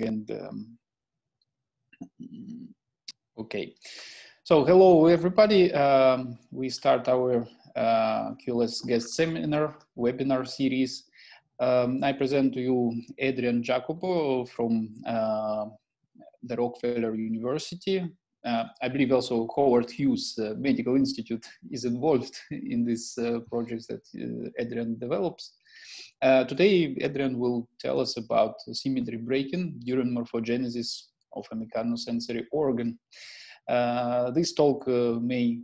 and um, okay. So hello everybody. Um, we start our uh, QLS guest seminar webinar series. Um, I present to you Adrian Jacobo from uh, the Rockefeller University. Uh, I believe also Howard Hughes uh, Medical Institute is involved in this uh, project that uh, Adrian develops. Uh, today, Adrian will tell us about symmetry breaking during morphogenesis of a mechanosensory organ. Uh, this talk may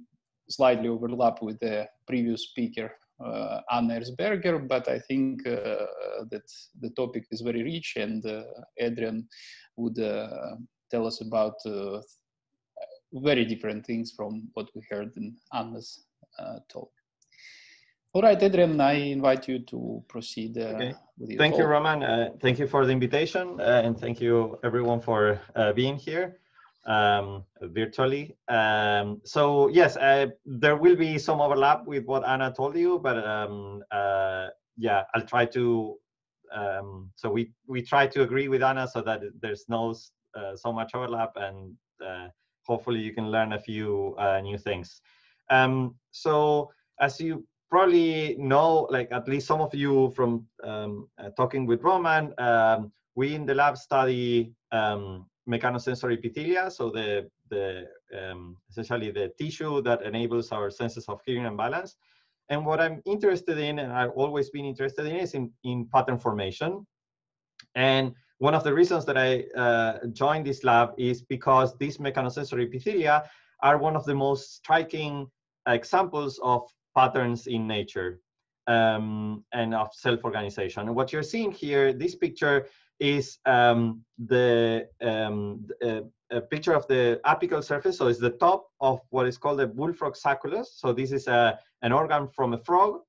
slightly overlap with the previous speaker, uh, Anna Erzberger, but I think uh, that the topic is very rich and uh, Adrian would tell us about very different things from what we heard in Anna's talk. All right, Adrian, I invite you to proceed uh, okay. with your Thank you, Roman. Uh, thank you for the invitation, uh, and thank you everyone for being here um, virtually. Um, so yes, uh, there will be some overlap with what Anna told you, but um, uh, yeah, I'll try to. Um, so we we try to agree with Anna so that there's no uh, so much overlap, and uh, hopefully you can learn a few uh, new things. Um, so as you probably know, like at least some of you from um, uh, talking with Roman, we in the lab study um, mechanosensory epithelia, so the, the um, essentially the tissue that enables our senses of hearing and balance. And what I'm interested in, and I've always been interested in, is in, in pattern formation. And one of the reasons that I uh, joined this lab is because these mechanosensory epithelia are one of the most striking examples of patterns in nature um, and of self-organization. And what you're seeing here, this picture is um, the um, uh, a picture of the apical surface. So it's the top of what is called the bullfrog sacculus. So this is a, an organ from a frog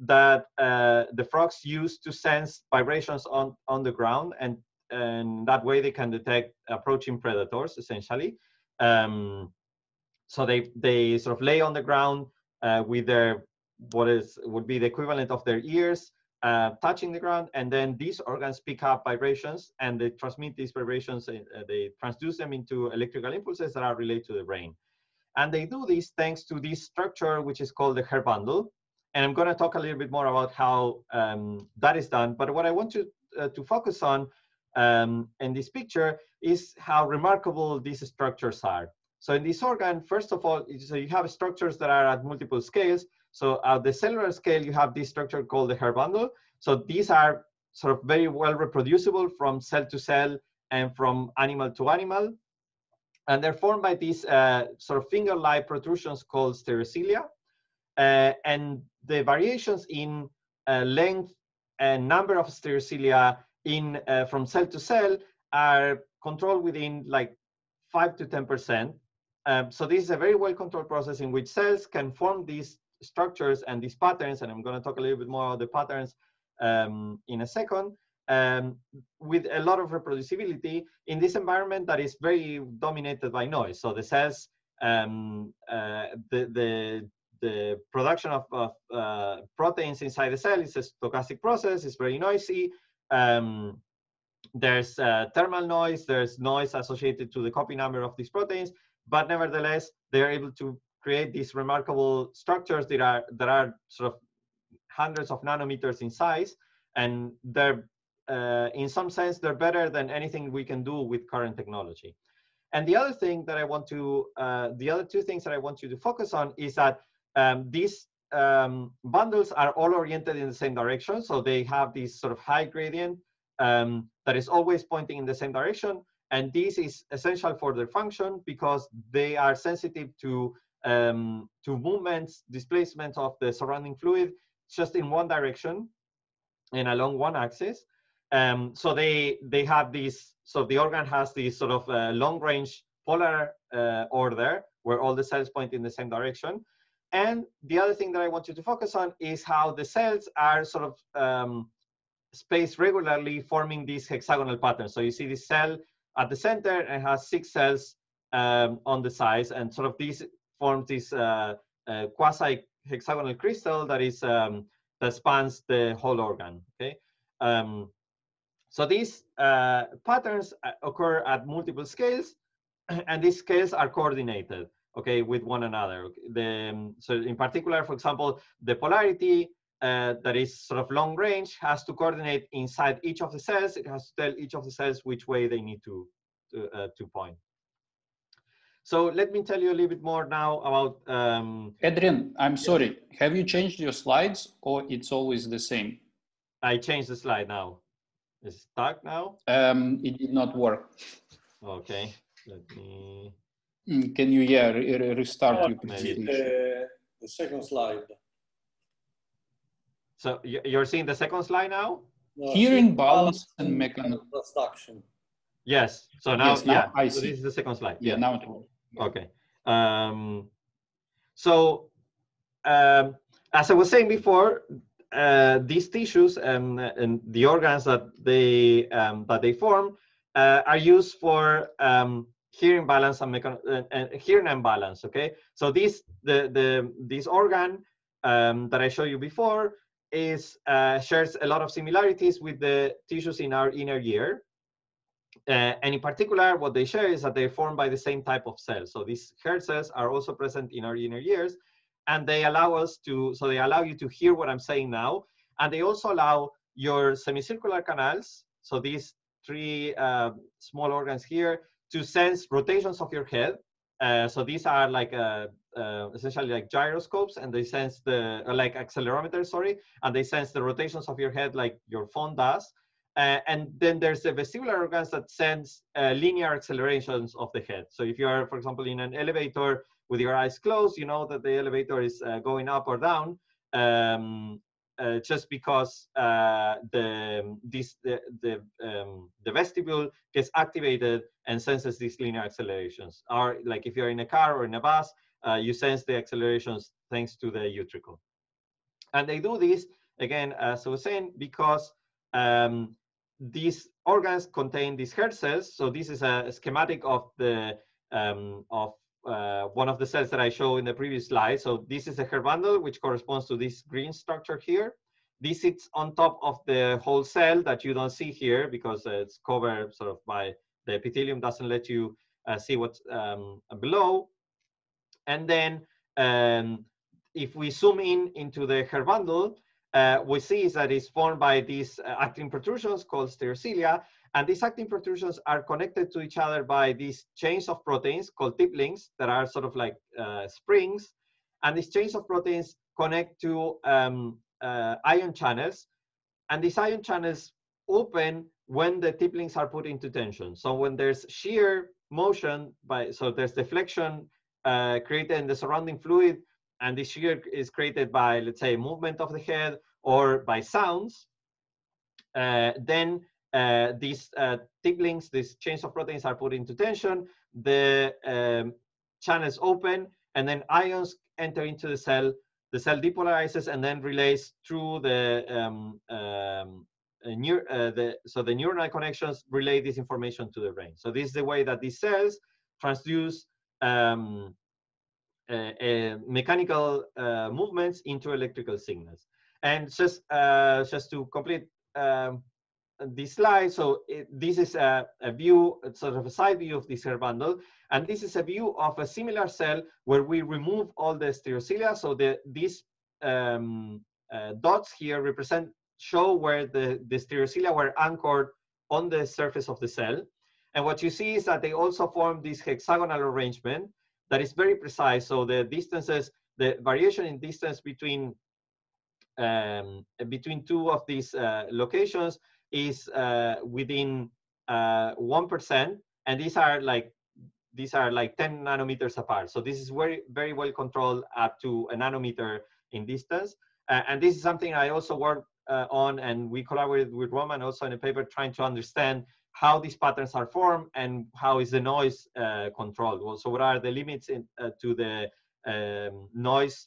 that uh, the frogs use to sense vibrations on, on the ground. And, and that way they can detect approaching predators, essentially. Um, so they, they sort of lay on the ground uh, with their, what is would be the equivalent of their ears uh, touching the ground, and then these organs pick up vibrations and they transmit these vibrations, uh, they transduce them into electrical impulses that are related to the brain. And they do this thanks to this structure, which is called the hair bundle. And I'm going to talk a little bit more about how um, that is done. But what I want to, uh, to focus on um, in this picture is how remarkable these structures are. So in this organ, first of all, so you have structures that are at multiple scales, so at the cellular scale, you have this structure called the hair bundle. So these are sort of very well reproducible from cell to cell and from animal to animal. And they're formed by these uh, sort of finger-like protrusions called stereocilia. Uh, and the variations in uh, length and number of stereocilia in uh, from cell to cell are controlled within like 5 to 10%. Um, so this is a very well controlled process in which cells can form these structures and these patterns, and I'm going to talk a little bit more about the patterns um, in a second, um, with a lot of reproducibility in this environment that is very dominated by noise. So the cells, um, uh, the, the, the production of, of uh, proteins inside the cell is a stochastic process, it's very noisy. Um, there's uh, thermal noise, there's noise associated to the copy number of these proteins, but nevertheless, they're able to create these remarkable structures that are that are sort of hundreds of nanometers in size, and they're uh, in some sense they're better than anything we can do with current technology. And the other thing that I want to, uh, the other two things that I want you to focus on is that um, these um, bundles are all oriented in the same direction. So they have this sort of high gradient um, that is always pointing in the same direction. And this is essential for their function because they are sensitive to um, to movements, displacement of the surrounding fluid just in one direction and along one axis. Um, so they they have this. So the organ has this sort of uh, long range polar uh, order where all the cells point in the same direction. And the other thing that I want you to focus on is how the cells are sort of um, spaced regularly, forming these hexagonal patterns. So you see this cell at the center and has six cells um, on the sides, and sort of these forms this uh, uh, quasi hexagonal crystal that is um, that spans the whole organ. Okay, um, So these uh, patterns uh, occur at multiple scales, and these scales are coordinated, okay, with one another. The, um, so in particular, for example, the polarity uh, that is sort of long range has to coordinate inside each of the cells. It has to tell each of the cells which way they need to, to, uh, to point. So let me tell you a little bit more now about. Um, Adrian, I'm sorry. Have you changed your slides or it's always the same? I changed the slide now. Is stuck now? Um, it did not work. Okay, let me. Mm, Can you, yeah, re- re- restart Oh, your presentation? the, the second slide. So you- you're seeing the second slide now? No, Hearing see balance and mechanical. Transduction. Yes. So now, Yes, now yeah. I so see. this is the second slide. Yeah, now it works. Okay. Um, so, um, as I was saying before, uh, these tissues and, and the organs that they um, that they form uh, are used for um, hearing balance and, mechan- and, and hearing and balance. Okay. So this the the this organ um, that I showed you before is uh, shares a lot of similarities with the tissues in our inner ear. Uh, and in particular, what they share is that they're formed by the same type of cells. So these hair cells are also present in our inner ears, and they allow us to, so they allow you to hear what I'm saying now, and they also allow your semicircular canals, so these three uh, small organs here, to sense rotations of your head. Uh, so these are like uh, uh, essentially like gyroscopes, and they sense the uh, like accelerometers, sorry, and they sense the rotations of your head like your phone does. Uh, and then there's the vestibular organs that sense uh, linear accelerations of the head. So if you are, for example, in an elevator with your eyes closed, you know that the elevator is uh, going up or down um, uh, just because the this the the, um, the vestibule gets activated and senses these linear accelerations. Or like if you're in a car or in a bus, uh, you sense the accelerations thanks to the utricle. And they do this again, as I was saying, because um, these organs contain these hair cells. So this is a schematic of the um, of uh, one of the cells that I showed in the previous slide. So this is a hair bundle, which corresponds to this green structure here. This sits on top of the whole cell that you don't see here because uh, it's covered sort of by the epithelium doesn't let you uh, see what's um, below. And then um, if we zoom in into the hair bundle, uh, we see that it's formed by these uh, actin protrusions called stereocilia, and these actin protrusions are connected to each other by these chains of proteins called tip links that are sort of like uh, springs, and these chains of proteins connect to um, uh, ion channels, and these ion channels open when the tip links are put into tension. So when there's shear motion by, so there's deflection uh, created in the surrounding fluid, and this shear is created by, let's say, movement of the head or by sounds, uh, then uh, these uh, tip links, these chains of proteins are put into tension, the um, channels open, and then ions enter into the cell, the cell depolarizes and then relays through the, um, um, uh, uh, the so the neuronal connections relay this information to the brain. So this is the way that these cells transduce um, uh, uh, mechanical uh, movements into electrical signals. And just uh, just to complete um, this slide, so it, this is a, a view, sort of a side view of this hair bundle, and this is a view of a similar cell where we remove all the stereocilia. So the these um, uh, dots here represent show where the, the stereocilia were anchored on the surface of the cell. And what you see is that they also form this hexagonal arrangement that is very precise. So the distances, the variation in distance between um, between two of these uh, locations is uh, within uh, one and these are like these are like 10 nanometers apart. So this is very very well controlled up to a nanometer in distance. Uh, and this is something I also work uh, on, and we collaborated with Roman also in a paper trying to understand how these patterns are formed and how is the noise uh, controlled. Well, so what are the limits in, uh, to the um, noise,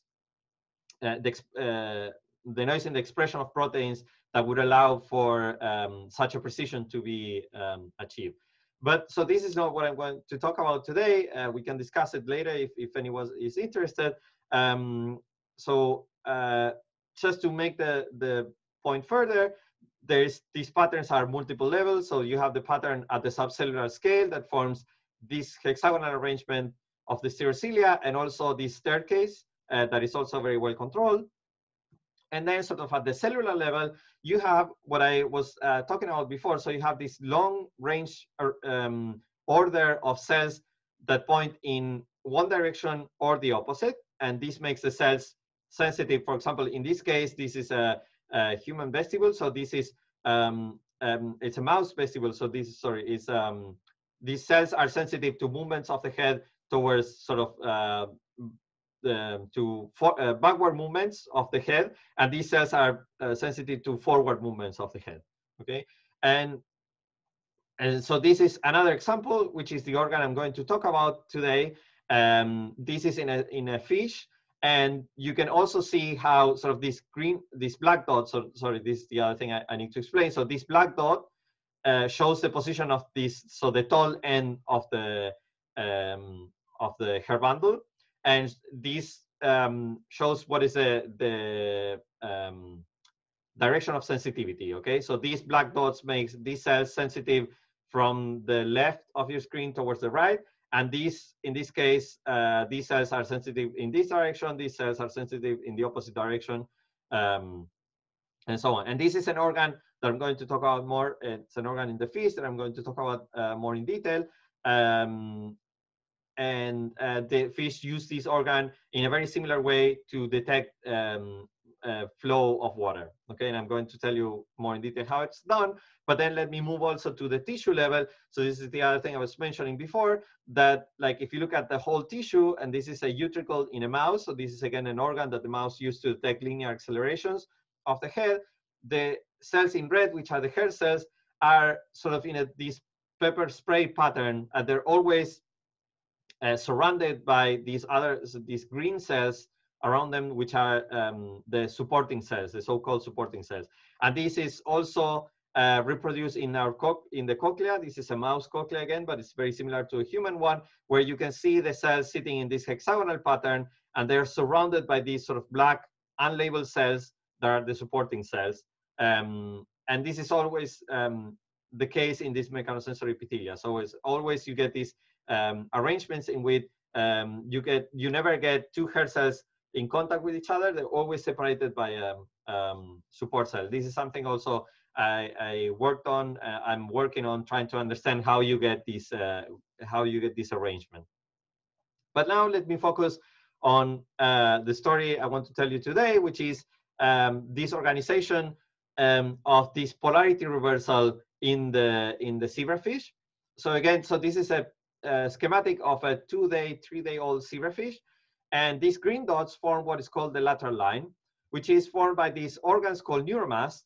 uh, the, uh, the noise in the expression of proteins that would allow for um, such a precision to be um, achieved. But so this is not what I'm going to talk about today. Uh, we can discuss it later if, if anyone is interested. Um, so uh, just to make the, the point further, there's these patterns are multiple levels. So you have the pattern at the subcellular scale that forms this hexagonal arrangement of the stereocilia and also this staircase uh, that is also very well controlled. And then sort of at the cellular level, you have what I was uh, talking about before. So you have this long range um, order of cells that point in one direction or the opposite. And this makes the cells sensitive. For example, in this case, this is a, a human vestibule. So this is, um, um, it's a mouse vestibule. So this, sorry, is um, these cells are sensitive to movements of the head towards sort of uh, the, to for, uh, backward movements of the head, and these cells are uh, sensitive to forward movements of the head. Okay, and and so this is another example, which is the organ I'm going to talk about today. Um, this is in a in a fish, and you can also see how sort of this green, this black dot. So sorry, this is the other thing I, I need to explain. So this black dot uh, shows the position of this. So the tall end of the um, of the hair bundle, and this um, shows what is the, the um, direction of sensitivity, okay? So these black dots makes these cells sensitive from the left of your screen towards the right, and these, in this case, uh, these cells are sensitive in this direction, these cells are sensitive in the opposite direction, um, and so on. And this is an organ that I'm going to talk about more. It's an organ in the fish that I'm going to talk about uh, more in detail. Um, and uh, the fish use this organ in a very similar way to detect um, uh, flow of water. Okay, and I'm going to tell you more in detail how it's done. But then let me move also to the tissue level. So this is the other thing I was mentioning before, that like if you look at the whole tissue, and this is a utricle in a mouse, so this is again an organ that the mouse used to detect linear accelerations of the head. The cells in red, which are the hair cells, are sort of in a, this pepper spray pattern, and they're always uh, surrounded by these other these green cells around them, which are um, the supporting cells, the so-called supporting cells. And this is also uh, reproduced in our in the cochlea. This is a mouse cochlea again, but it's very similar to a human one, where you can see the cells sitting in this hexagonal pattern, and they're surrounded by these sort of black unlabeled cells that are the supporting cells. Um, and this is always um, the case in this mechanosensory epithelia. So it's always you get these um, arrangements in which um, you get you never get two hair cells in contact with each other. They're always separated by a um, um, support cell. This is something also I, I worked on. Uh, I'm working on trying to understand how you get this uh, how you get this arrangement. But now let me focus on uh, the story I want to tell you today, which is um, this organization um, of this polarity reversal in the in the zebrafish. So again, so this is a uh, schematic of a two-day, three-day-old zebrafish. And these green dots form what is called the lateral line, which is formed by these organs called neuromasts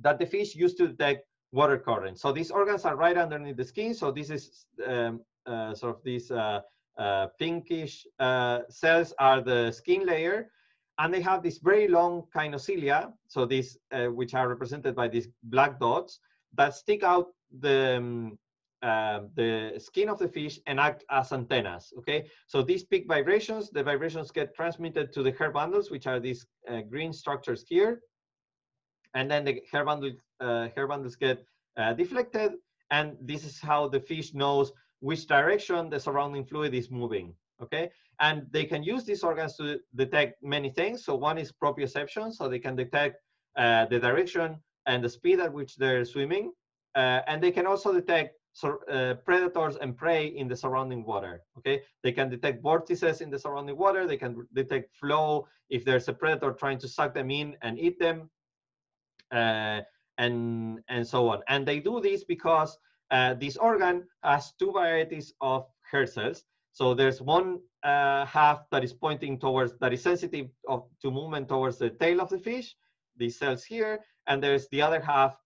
that the fish use to detect water current. So these organs are right underneath the skin. So this is um, uh, sort of these uh, uh, pinkish uh, cells are the skin layer. And they have this very long kinocilia, so these, uh, which are represented by these black dots, that stick out the, um, uh, the skin of the fish and act as antennas, okay? So these peak vibrations, the vibrations get transmitted to the hair bundles, which are these uh, green structures here. And then the hair, bundle, uh, hair bundles get uh, deflected. And this is how the fish knows which direction the surrounding fluid is moving, okay? And they can use these organs to detect many things. So one is proprioception, so they can detect uh, the direction and the speed at which they're swimming. Uh, and they can also detect uh, predators and prey in the surrounding water. Okay, they can detect vortices in the surrounding water. They can detect flow if there's a predator trying to suck them in and eat them, uh, and and so on. And they do this because uh, this organ has two varieties of hair cells. So there's one uh, half that is pointing towards that is sensitive of, to movement towards the tail of the fish, these cells here, and there's the other half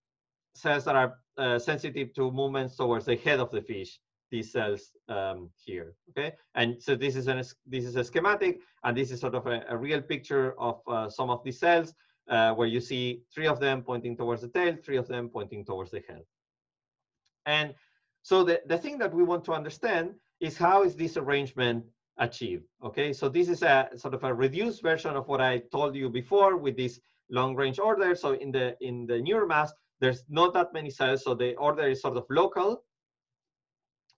cells that are uh, sensitive to movements towards the head of the fish these cells um, here okay? And so this is an this is a schematic and this is sort of a, a real picture of uh, some of these cells uh, where you see three of them pointing towards the tail three of them pointing towards the head. And so the, the thing that we want to understand is how is this arrangement achieved okay? So this is a sort of a reduced version of what i told you before with this long range order. So in the in the neuromast, there's not that many cells, so the order is sort of local.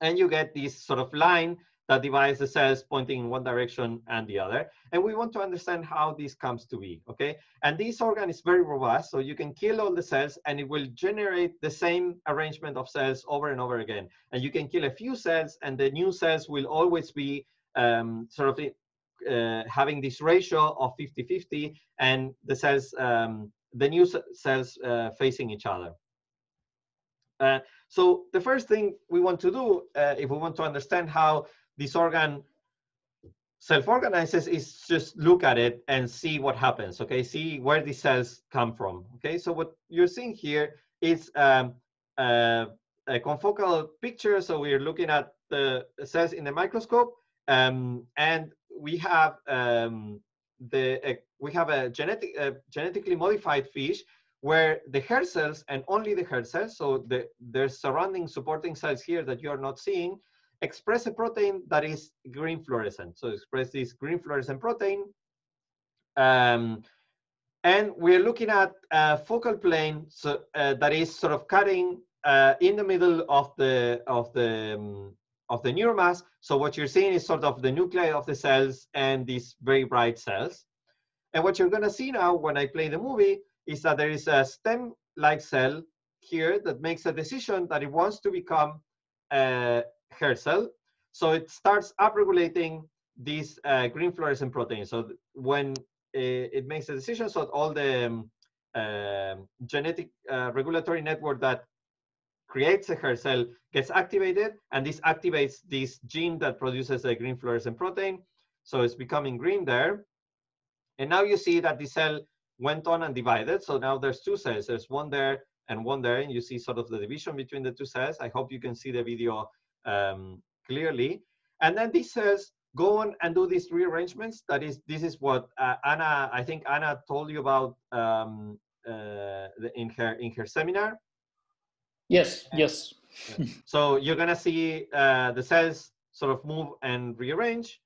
And you get this sort of line that divides the cells pointing in one direction and the other. And we want to understand how this comes to be, okay? And this organ is very robust, so you can kill all the cells and it will generate the same arrangement of cells over and over again. And you can kill a few cells and the new cells will always be um, sort of uh, having this ratio of 50-50 and the cells, um, the new cells uh, facing each other. Uh, so the first thing we want to do, uh, if we want to understand how this organ self-organizes is just look at it and see what happens okay? See where the cells come from okay? So what you're seeing here is um, uh, a confocal picture. So we're looking at the cells in the microscope um, and we have um, the uh, we have a genetic uh, genetically modified fish where the hair cells and only the hair cells so the there's surrounding supporting cells here that you are not seeing express a protein that is green fluorescent. So express this green fluorescent protein. Um, and we're looking at a focal plane so, uh, that is sort of cutting uh, in the middle of the of the um, of the neuromast. So what you're seeing is sort of the nuclei of the cells and these very bright cells. And what you're going to see now when I play the movie is that there is a stem-like cell here that makes a decision that it wants to become uh, hair cell. So it starts upregulating these uh, green fluorescent proteins. So when uh, it makes a decision, so all the um, uh, genetic uh, regulatory network that creates a hair cell gets activated, and this activates this gene that produces a green fluorescent protein. So it's becoming green there. And now you see that the cell went on and divided. So now there's two cells. There's one there and one there, and you see sort of the division between the two cells. I hope you can see the video um, clearly. And then these cells go on and do these rearrangements. That is, this is what uh, Anna, I think Anna told you about um, uh, in her in her seminar. Yes, yes. so you're gonna see uh, the cells sort of move and rearrange,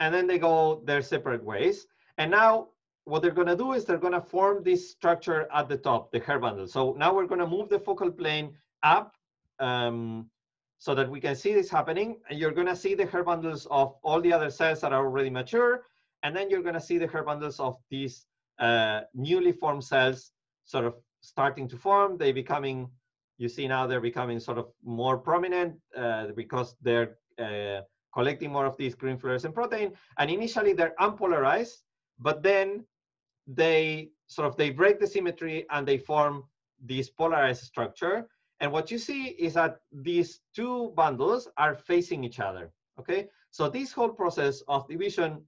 and then they go their separate ways. And now what they're gonna do is they're gonna form this structure at the top, the hair bundle. So now we're gonna move the focal plane up um, so that we can see this happening. And you're gonna see the hair bundles of all the other cells that are already mature. And then you're gonna see the hair bundles of these uh, newly formed cells sort of starting to form. They becoming, you see now they're becoming sort of more prominent uh, because they're uh, collecting more of this green fluorescent protein. And initially they're unpolarized, but then they sort of, they break the symmetry and they form this polarized structure. And what you see is that these two bundles are facing each other, okay? So this whole process of division,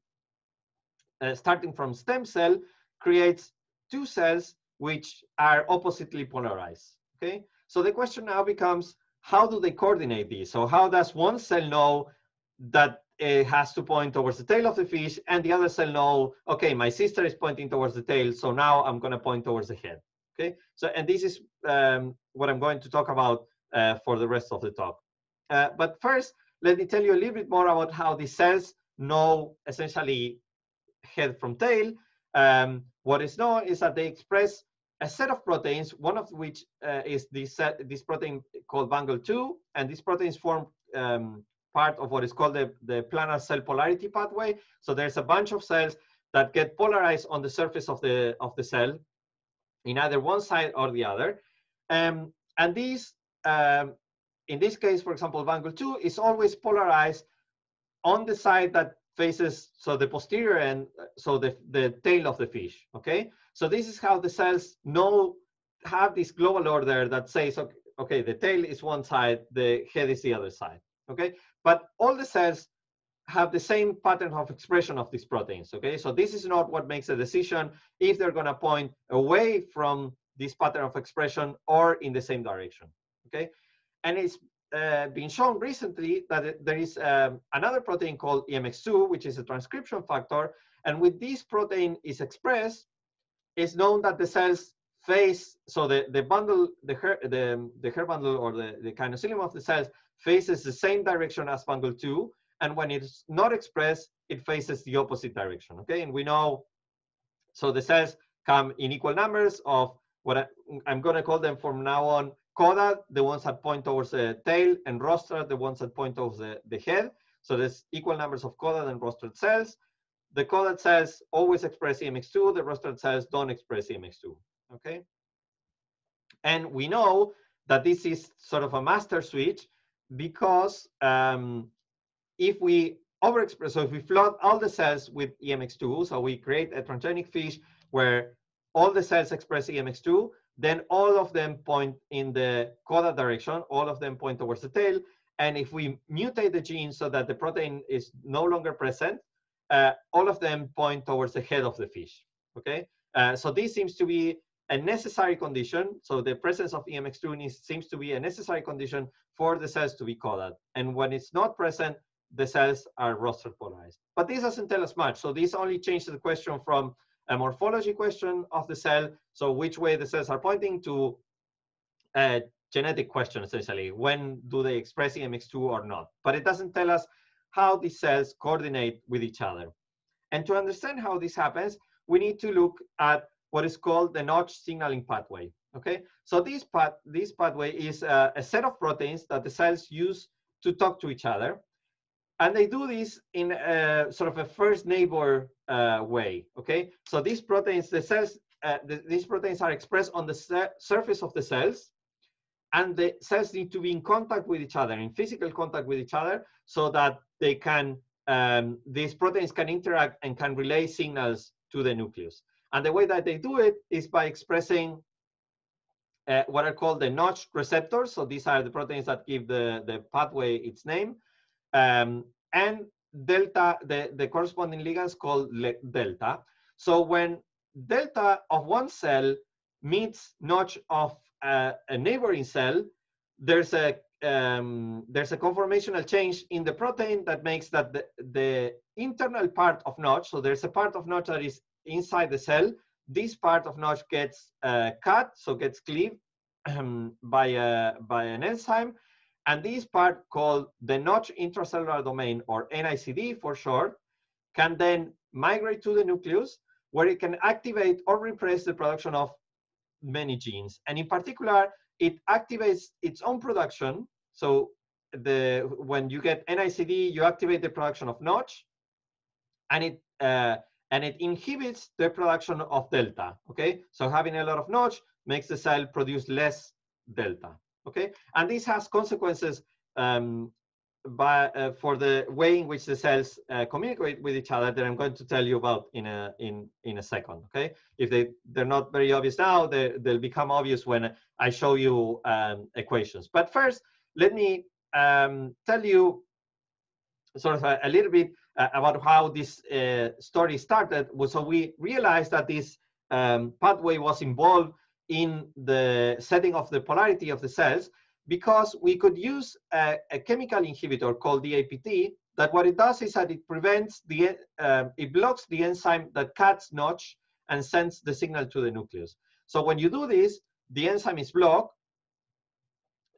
uh, starting from stem cell, creates two cells which are oppositely polarized, okay? So the question now becomes, how do they coordinate these? So how does one cell know that it has to point towards the tail of the fish and the other cell know, okay, my sister is pointing towards the tail, so now I'm gonna point towards the head, okay? So, and this is um, what I'm going to talk about uh, for the rest of the talk. Uh, but first, let me tell you a little bit more about how the cells know essentially head from tail. Um, what is known is that they express a set of proteins, one of which uh, is this, set, this protein called Vangl2, and these proteins form um, part of what is called the, the planar cell polarity pathway. So there's a bunch of cells that get polarized on the surface of the, of the cell in either one side or the other. Um, and these, um, in this case, for example, Vangl2 is always polarized on the side that faces, so the posterior end, so the, the tail of the fish, okay? So this is how the cells know, have this global order that says, okay, okay, the tail is one side, the head is the other side, okay? But all the cells have the same pattern of expression of these proteins, okay? So this is not what makes a decision if they're gonna point away from this pattern of expression or in the same direction, okay? And it's uh, been shown recently that there is um, another protein called EMX2, which is a transcription factor. And with this protein is expressed, it's known that the cells face, so the, the bundle, the hair, the, the hair bundle or the, the kinocilium of the cells faces the same direction as Vangl2. And when it's not expressed, it faces the opposite direction, okay? And we know, so the cells come in equal numbers of what I, am going to call them from now on caudal, the ones that point towards the tail, and rostral, the ones that point towards the, the head. So there's equal numbers of caudal and rostral cells. The caudal cells always express EMX2, the rostral cells don't express EMX2, okay? And we know that this is sort of a master switch because um, if we overexpress, so if we flood all the cells with EMX2, so we create a transgenic fish where all the cells express EMX2, then all of them point in the caudal direction, all of them point towards the tail. And if we mutate the gene so that the protein is no longer present, uh, all of them point towards the head of the fish, okay? Uh, so this seems to be a necessary condition. So the presence of EMX2 seems to be a necessary condition for the cells to be caudal. And when it's not present, the cells are rostral polarized. But this doesn't tell us much. So this only changes the question from a morphology question of the cell, so which way the cells are pointing, to a genetic question, essentially. When do they express EMX2 or not? But it doesn't tell us how these cells coordinate with each other. And to understand how this happens, we need to look at what is called the notch signaling pathway. Okay, so this path, this pathway is a, a set of proteins that the cells use to talk to each other. And they do this in a, sort of a first neighbor uh, way, okay? So these proteins, the cells, uh, the, these proteins are expressed on the surface of the cells, and the cells need to be in contact with each other, in physical contact with each other, so that they can, um, these proteins can interact and can relay signals to the nucleus. And the way that they do it is by expressing uh, what are called the notch receptors. So these are the proteins that give the, the pathway its name. Um, and delta, the, the corresponding ligands called delta. So when delta of one cell meets notch of a, a neighboring cell, there's a um, there's a conformational change in the protein that makes that the, the internal part of notch, so there's a part of notch that is inside the cell, this part of notch gets uh, cut, so gets cleaved um, by, a, by an enzyme, and this part called the notch intracellular domain, or NICD for short, can then migrate to the nucleus where it can activate or repress the production of many genes. And in particular, it activates its own production. So the when you get NICD, you activate the production of notch, and it uh, and it inhibits the production of delta. Okay, so having a lot of notch makes the cell produce less delta okay? And this has consequences um, by, uh, for the way in which the cells uh, communicate with each other that I'm going to tell you about in a, in, in a second, okay? If they, they're not very obvious now, they, they'll become obvious when I show you um, equations. But first, let me um, tell you sort of a, a little bit uh, about how this uh, story started. So we realized that this um, pathway was involved in the setting of the polarity of the cells because we could use a, a chemical inhibitor called DAPT that what it does is that it prevents the, uh, it blocks the enzyme that cuts notch and sends the signal to the nucleus. So when you do this, the enzyme is blocked.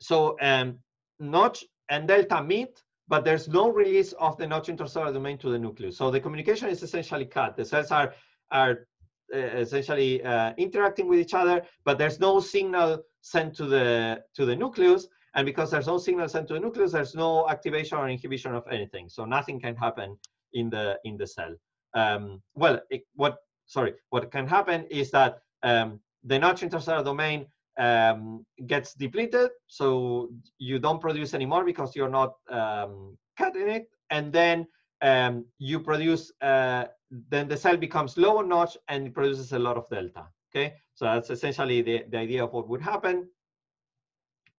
So um, notch and delta meet, but there's no release of the notch intracellular domain to the nucleus. So the communication is essentially cut. The cells are, are uh, essentially uh, interacting with each other, but there's no signal sent to the to the nucleus. And because there's no signal sent to the nucleus, there's no activation or inhibition of anything. So nothing can happen in the in the cell. Um, well, it, what sorry, what can happen is that um, the notch intracellular domain um, gets depleted, so you don't produce anymore because you're not um, cutting it, and then um, you produce uh, then the cell becomes low notch and produces a lot of delta. Okay, so that's essentially the, the idea of what would happen.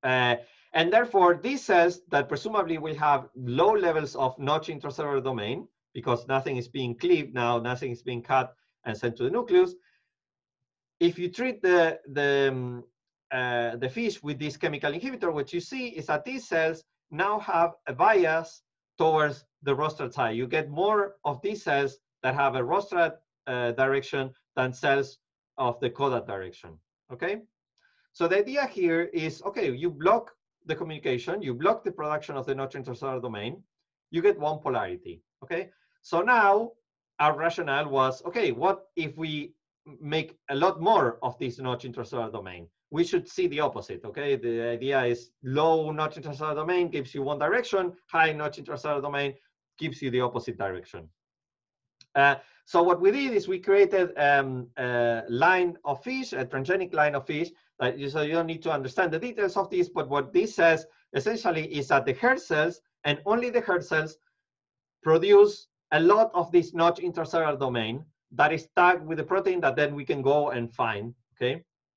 Uh, and therefore, these cells that presumably will have low levels of notch intracellular domain, because nothing is being cleaved now, nothing is being cut and sent to the nucleus. If you treat the, the, um, uh, the fish with this chemical inhibitor, what you see is that these cells now have a bias towards the rostral side. You get more of these cells that have a rostral uh, direction than cells of the caudal direction, okay? So the idea here is, okay, you block the communication, you block the production of the notch intracellular domain, you get one polarity, okay? So now our rationale was, okay, what if we make a lot more of this notch intracellular domain. We should see the opposite, okay? The idea is low notch intracellular domain gives you one direction, high notch intracellular domain gives you the opposite direction. Uh, so what we did is we created um, a line of fish, a transgenic line of fish. So you don't need to understand the details of this, but what this says essentially is that the hair cells and only the hair cells produce a lot of this notch intracellular domain that is tagged with a protein that then we can go and find, okay?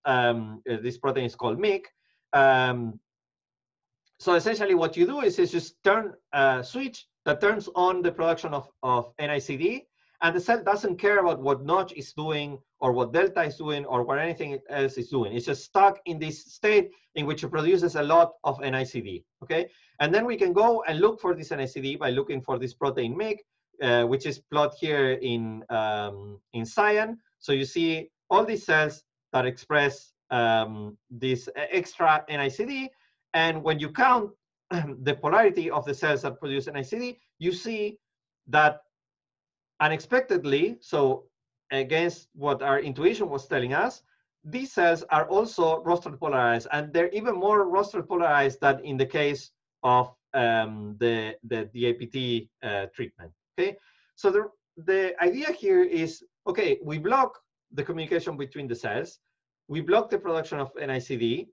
Um, uh, this protein is called MYC. Um, so essentially what you do is, is just turn a switch that turns on the production of, of NICD and the cell doesn't care about what notch is doing or what delta is doing or what anything else is doing. It's just stuck in this state in which it produces a lot of NICD, okay? And then we can go and look for this NICD by looking for this protein MYC, uh, which is plotted here in, um, in cyan. So you see all these cells that express um, this extra NICD. And when you count the polarity of the cells that produce NICD, you see that unexpectedly, so against what our intuition was telling us, these cells are also rostral polarized, and they're even more rostral polarized than in the case of um, the, the DAPT uh, treatment, okay? So the, the idea here is, okay, we block the communication between the cells, we block the production of NICD,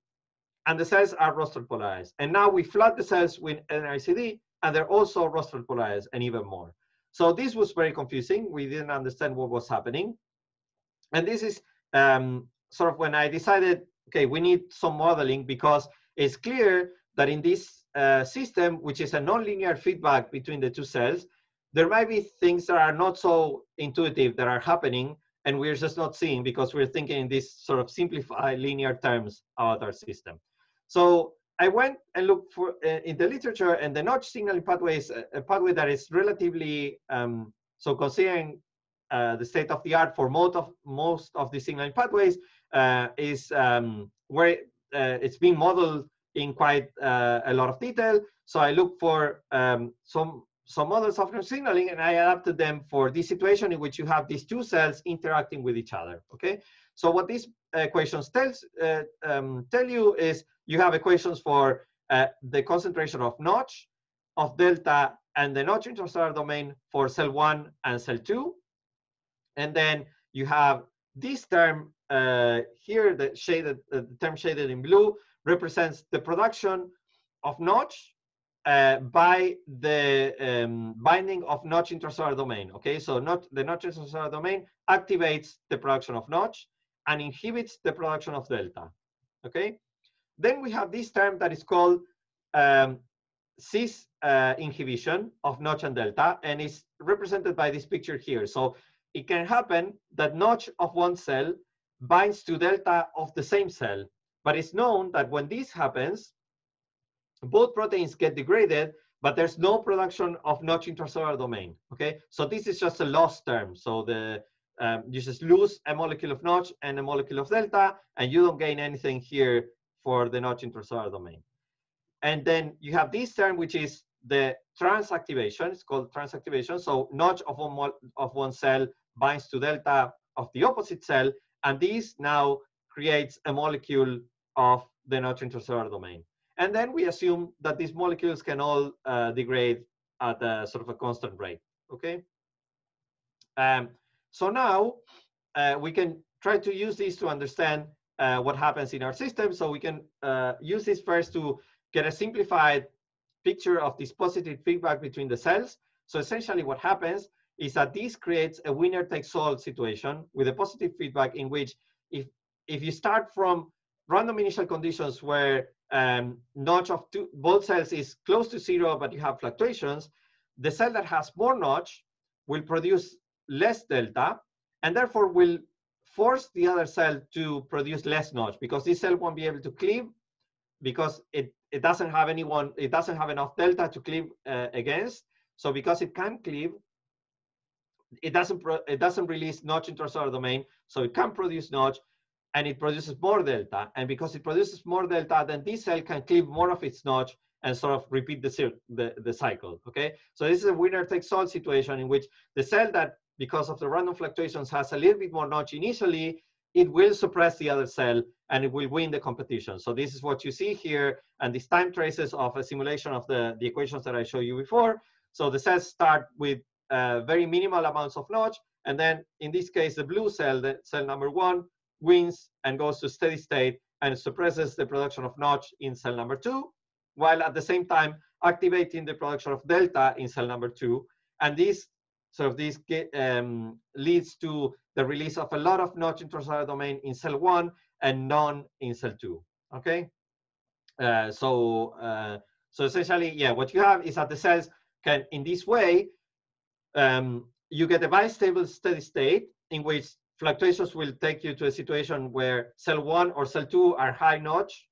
and the cells are rostral polarized. And now we flood the cells with NICD, and they're also rostral polarized, and even more. So this was very confusing. We didn't understand what was happening. And this is um, sort of when I decided, okay, we need some modeling because it's clear that in this uh, system, which is a nonlinear feedback between the two cells, there might be things that are not so intuitive that are happening and we're just not seeing because we're thinking in these sort of simplified linear terms about our system. So I went and looked for uh, in the literature, and the notch signaling pathway is a, a pathway that is relatively um, so considering uh, the state of the art for most of most of the signaling pathways uh, is um, where it, uh, it's being modeled in quite uh, a lot of detail. So I looked for um, some some models of signaling, and I adapted them for this situation in which you have these two cells interacting with each other. Okay, so what these equations tells uh, um, tell you is you have equations for uh, the concentration of notch, of delta, and the notch intracellular domain for cell one and cell two. And then you have this term uh, here, the shaded, uh, the term shaded in blue represents the production of notch uh, by the um, binding of notch intracellular domain. Okay, so not the notch intracellular domain activates the production of notch and inhibits the production of delta. Okay, then we have this term that is called um, cis uh, inhibition of notch and delta, and is represented by this picture here. So it can happen that notch of one cell binds to delta of the same cell, but it's known that when this happens, both proteins get degraded, but there's no production of notch intracellular domain, okay? So this is just a lost term. So the um, you just lose a molecule of notch and a molecule of delta, and you don't gain anything here for the notch intracellular domain. And then you have this term, which is the transactivation. It's called transactivation. So notch of one, of one cell binds to delta of the opposite cell, and this now creates a molecule of the notch intracellular domain. And then we assume that these molecules can all uh, degrade at a sort of a constant rate, okay? Um, so now uh, we can try to use this to understand uh, what happens in our system. So we can uh, use this first to get a simplified picture of this positive feedback between the cells. So essentially what happens is that this creates a winner takes all situation with a positive feedback in which if, if you start from random initial conditions where um, notch of two, both cells is close to zero, but you have fluctuations, the cell that has more notch will produce less delta and therefore will force the other cell to produce less notch because this cell won't be able to cleave because it, it doesn't have anyone, it doesn't have enough delta to cleave uh, against. So because it can cleave, it doesn't it doesn't release notch intracellular domain, so it can produce notch, and it produces more delta. And because it produces more delta, then this cell can cleave more of its notch and sort of repeat the, the, the cycle, okay? So this is a winner takes all situation in which the cell that because of the random fluctuations, has a little bit more notch initially, it will suppress the other cell and it will win the competition. So this is what you see here, and these time traces of a simulation of the, the equations that I showed you before. So the cells start with uh, very minimal amounts of notch, and then in this case, the blue cell, the cell number one, wins and goes to steady state and suppresses the production of notch in cell number two, while at the same time activating the production of delta in cell number two. And this sort of this um, leads to the release of a lot of notch intracellular domain in cell one and none in cell two. Okay, uh, so uh, so essentially, yeah, what you have is that the cells can, in this way, um, you get a bistable steady state in which fluctuations will take you to a situation where cell one or cell two are high notch,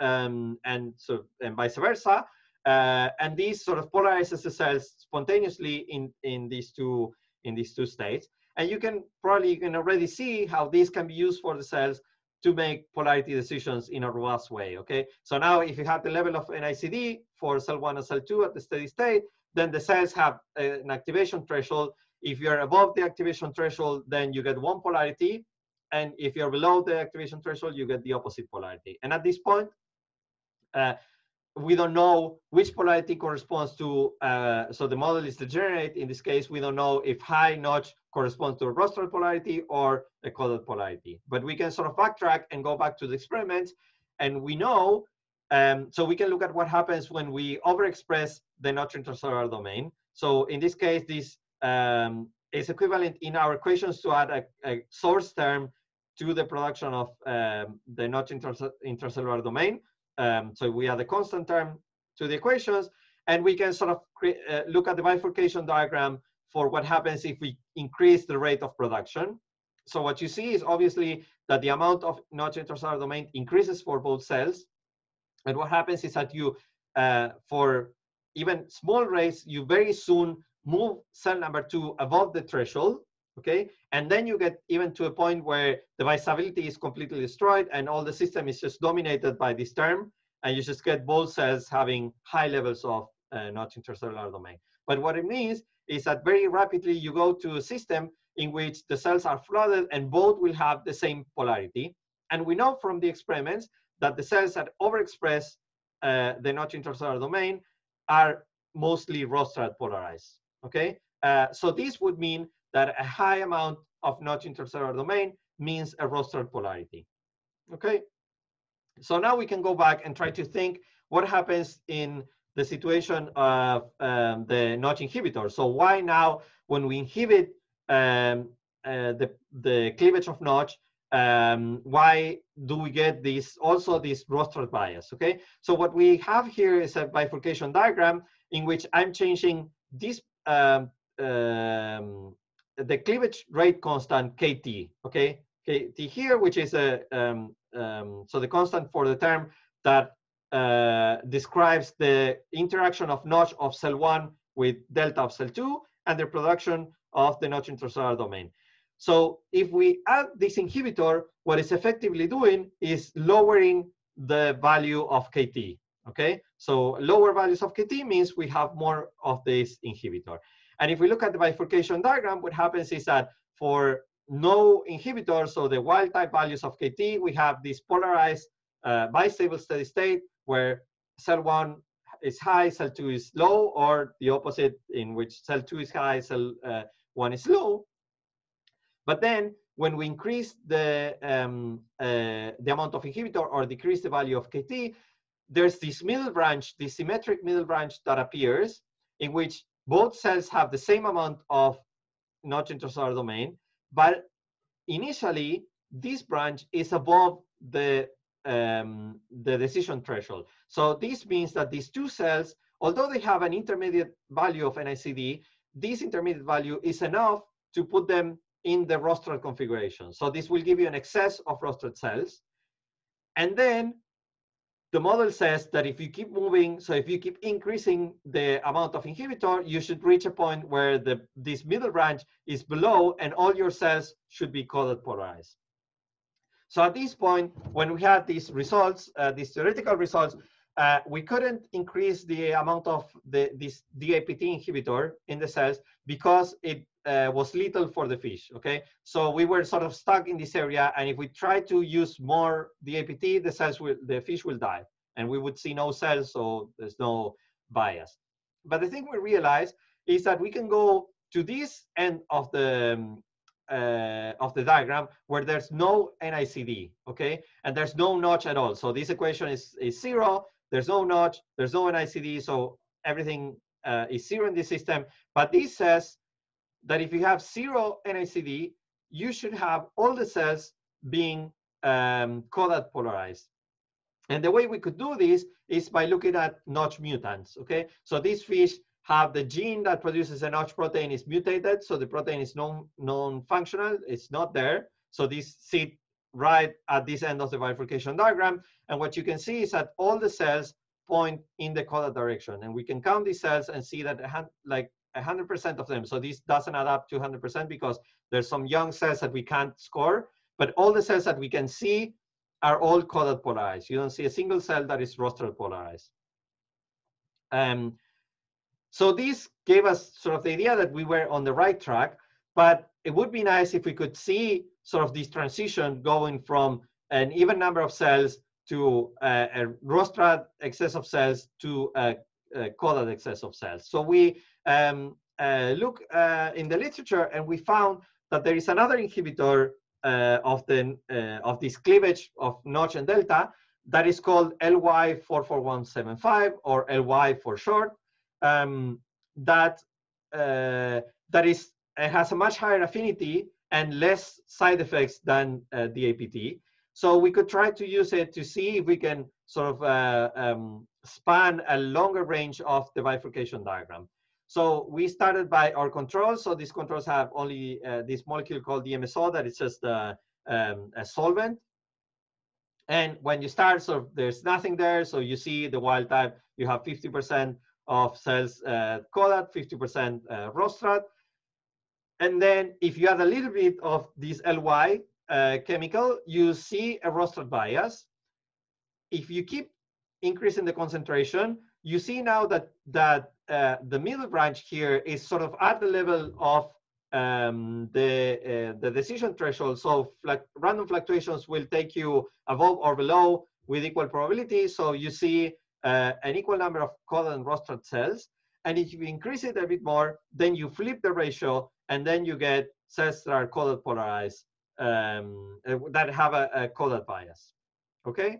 um, and so and vice versa. Uh, and these sort of polarizes the cells spontaneously in in these two in these two states. And you can probably you can already see how this can be used for the cells to make polarity decisions in a robust way. Okay, so now if you have the level of NICD for cell one and cell two at the steady state, then the cells have an activation threshold if you're above the activation threshold, then you get one polarity. And if you're below the activation threshold, you get the opposite polarity. And at this point, uh, we don't know which polarity corresponds to, uh, so the model is degenerate. In this case, we don't know if high notch corresponds to a rostral polarity or a caudal polarity. But we can sort of backtrack and go back to the experiment. And we know, um, so we can look at what happens when we overexpress the notch intracellular domain. So in this case, this um, is equivalent in our equations to add a, a source term to the production of um, the notch intracellular domain. Um, so we add a constant term to the equations, and we can sort of uh, look at the bifurcation diagram for what happens if we increase the rate of production. So what you see is obviously that the amount of notch intracellular domain increases for both cells. And what happens is that you, uh, for even small rates, you very soon move cell number two above the threshold, okay? And then you get even to a point where the viability is completely destroyed and all the system is just dominated by this term, and you just get both cells having high levels of uh, notch intracellular domain. But what it means is that very rapidly you go to a system in which the cells are flooded and both will have the same polarity. And we know from the experiments that the cells that overexpress uh, the notch intracellular domain are mostly rostral polarized okay? Uh, so this would mean that a high amount of notch intracellular domain means a rostral polarity, okay? So now we can go back and try to think what happens in the situation of um, the notch inhibitor. So why now, when we inhibit um, uh, the, the cleavage of notch, um, why do we get this also this rostral bias, okay? So what we have here is a bifurcation diagram in which I'm changing this um, um, the cleavage rate constant KT, okay? KT here, which is a, um, um, so the constant for the term that uh, describes the interaction of notch of cell one with delta of cell two and the production of the notch intracellular domain. So if we add this inhibitor, what it's effectively doing is lowering the value of KT, okay? So lower values of KT means we have more of this inhibitor. And if we look at the bifurcation diagram, what happens is that for no inhibitor, so the wild type values of KT, we have this polarized uh, bistable steady state where cell one is high, cell two is low, or the opposite in which cell two is high, cell uh, one is low. But then when we increase the, um, uh, the amount of inhibitor or decrease the value of KT, there's this middle branch, this symmetric middle branch that appears in which both cells have the same amount of notch intracellular domain, but initially this branch is above the um, the decision threshold. So this means that these two cells, although they have an intermediate value of NICD, this intermediate value is enough to put them in the rostral configuration. So this will give you an excess of rostral cells. And then the model says that if you keep moving, so if you keep increasing the amount of inhibitor, you should reach a point where the this middle branch is below and all your cells should be caudal polarized. So at this point, when we had these results, uh, these theoretical results, uh, we couldn't increase the amount of the, this DAPT inhibitor in the cells because it uh, was little for the fish, okay? So we were sort of stuck in this area, and if we try to use more DAPT, the cells will, the fish will die, and we would see no cells, so there's no bias. But the thing we realized is that we can go to this end of the um, uh, of the diagram where there's no NICD, okay? And there's no notch at all. So this equation is, is zero, there's no notch, there's no NICD, so everything uh, is zero in this system. But this says that if you have zero NICD, you should have all the cells being um, polarized. And the way we could do this is by looking at notch mutants, okay? So these fish have the gene that produces a notch protein is mutated, so the protein is non, non-functional, it's not there. So these sit right at this end of the bifurcation diagram. And what you can see is that all the cells point in the caudal direction. And we can count these cells and see that like 100% of them. So this doesn't add up to 100% because there's some young cells that we can't score, but all the cells that we can see are all caudal polarized. You don't see a single cell that is rostral polarized. Um, so this gave us sort of the idea that we were on the right track, but it would be nice if we could see sort of this transition going from an even number of cells to uh, a rostral excess of cells to a, caudal excess of cells. So we um, uh, look uh, in the literature and we found that there is another inhibitor uh, of the uh, of this cleavage of notch and delta that is called LY411575 or LY for short um, that uh, that is has a much higher affinity and less side effects than uh, DAPT. So we could try to use it to see if we can sort of uh, um, span a longer range of the bifurcation diagram. So we started by our controls. So these controls have only uh, this molecule called DMSO that is just uh, um, a solvent. And when you start, so there's nothing there. So you see the wild type, you have 50% of cells uh, caudal, 50% uh, rostral. And then if you add a little bit of this LY uh, chemical, you see a rostral bias. If you keep increasing the concentration, you see now that, that uh, the middle branch here is sort of at the level of um, the, uh, the decision threshold. So random fluctuations will take you above or below with equal probability. So you see uh, an equal number of caudal and cells. And if you increase it a bit more, then you flip the ratio, and then you get cells that are caudal polarized um, uh, that have a, a bias. Okay?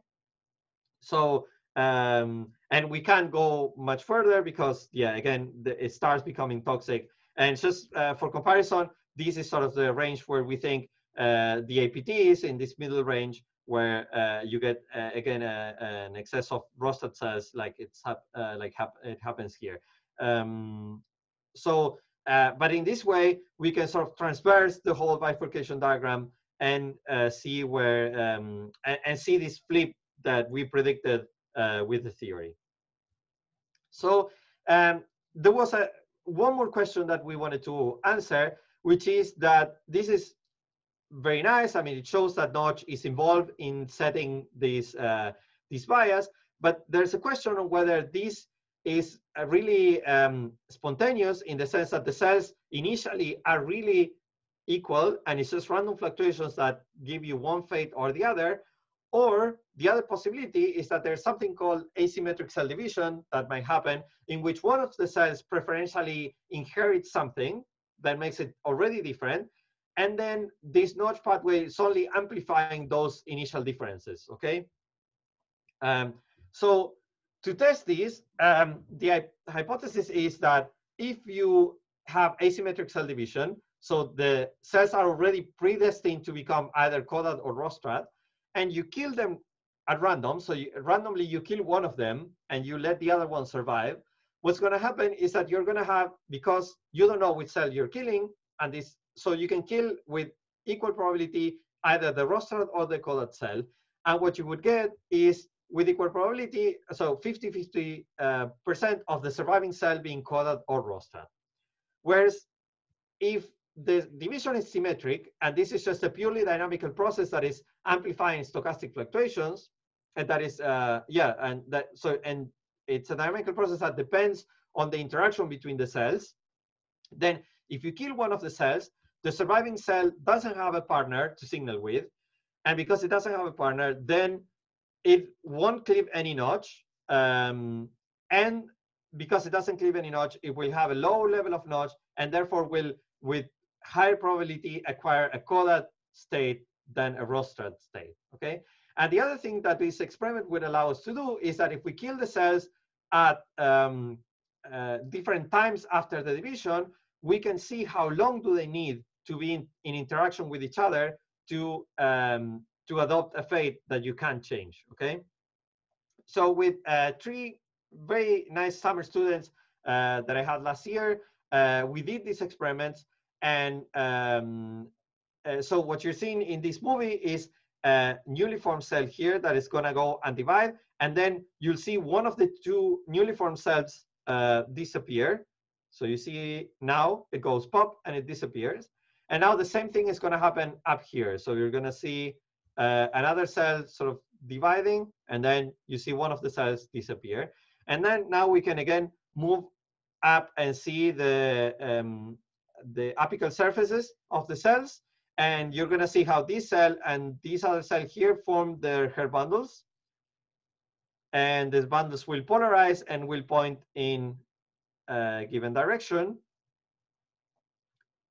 So, um, and we can't go much further because, yeah, again, the, it starts becoming toxic. And just uh, for comparison, this is sort of the range where we think uh, DAPT is in this middle range, where uh, you get uh, again uh, an excess of rostral cells, like it's uh, like hap it happens here. Um, so, uh, but in this way, we can sort of transverse the whole bifurcation diagram and see where um, and, and, see this flip that we predicted with the theory. So um, there was a one more question that we wanted to answer, which is that this is very nice. I mean, it shows that Notch is involved in setting this, uh, this bias, but there's a question on whether this is really um, spontaneous in the sense that the cells initially are really equal and it's just random fluctuations that give you one fate or the other, or the other possibility is that there's something called asymmetric cell division that might happen in which one of the cells preferentially inherits something that makes it already different and then this notch pathway is only amplifying those initial differences, okay? Um, so to test this, um, the hypothesis is that if you have asymmetric cell division, so the cells are already predestined to become either caudal or rostral, and you kill them at random, so you, randomly you kill one of them and you let the other one survive, what's going to happen is that you're going to have, because you don't know which cell you're killing, and this so you can kill with equal probability either the rostral or the caudal cell. And what you would get is with equal probability, so 50-50% uh, percent of the surviving cell being caudal or rostral. Whereas if the division is symmetric, and this is just a purely dynamical process that is amplifying stochastic fluctuations, and that is, uh, yeah, and that, so, and it's a dynamical process that depends on the interaction between the cells, then if you kill one of the cells, the surviving cell doesn't have a partner to signal with. And because it doesn't have a partner, then it won't cleave any notch. Um, and because it doesn't cleave any notch, it will have a low level of notch and therefore will, with higher probability, acquire a caudad state than a rostrad state, okay? And the other thing that this experiment would allow us to do is that if we kill the cells at um, uh, different times after the division, we can see how long do they need to be in, in interaction with each other to, um, to adopt a fate that you can't change, okay? So with uh, three very nice summer students uh, that I had last year, uh, we did these experiments. And um, uh, so what you're seeing in this movie is a newly formed cell here that is gonna go and divide. And then you'll see one of the two newly formed cells uh, disappear. So you see now it goes pop and it disappears. And now the same thing is gonna happen up here. So you're gonna see uh, another cell sort of dividing and then you see one of the cells disappear. And then now we can again move up and see the, um, the apical surfaces of the cells. And you're gonna see how this cell and this other cell here form their hair bundles. And these bundles will polarize and will point in a given direction.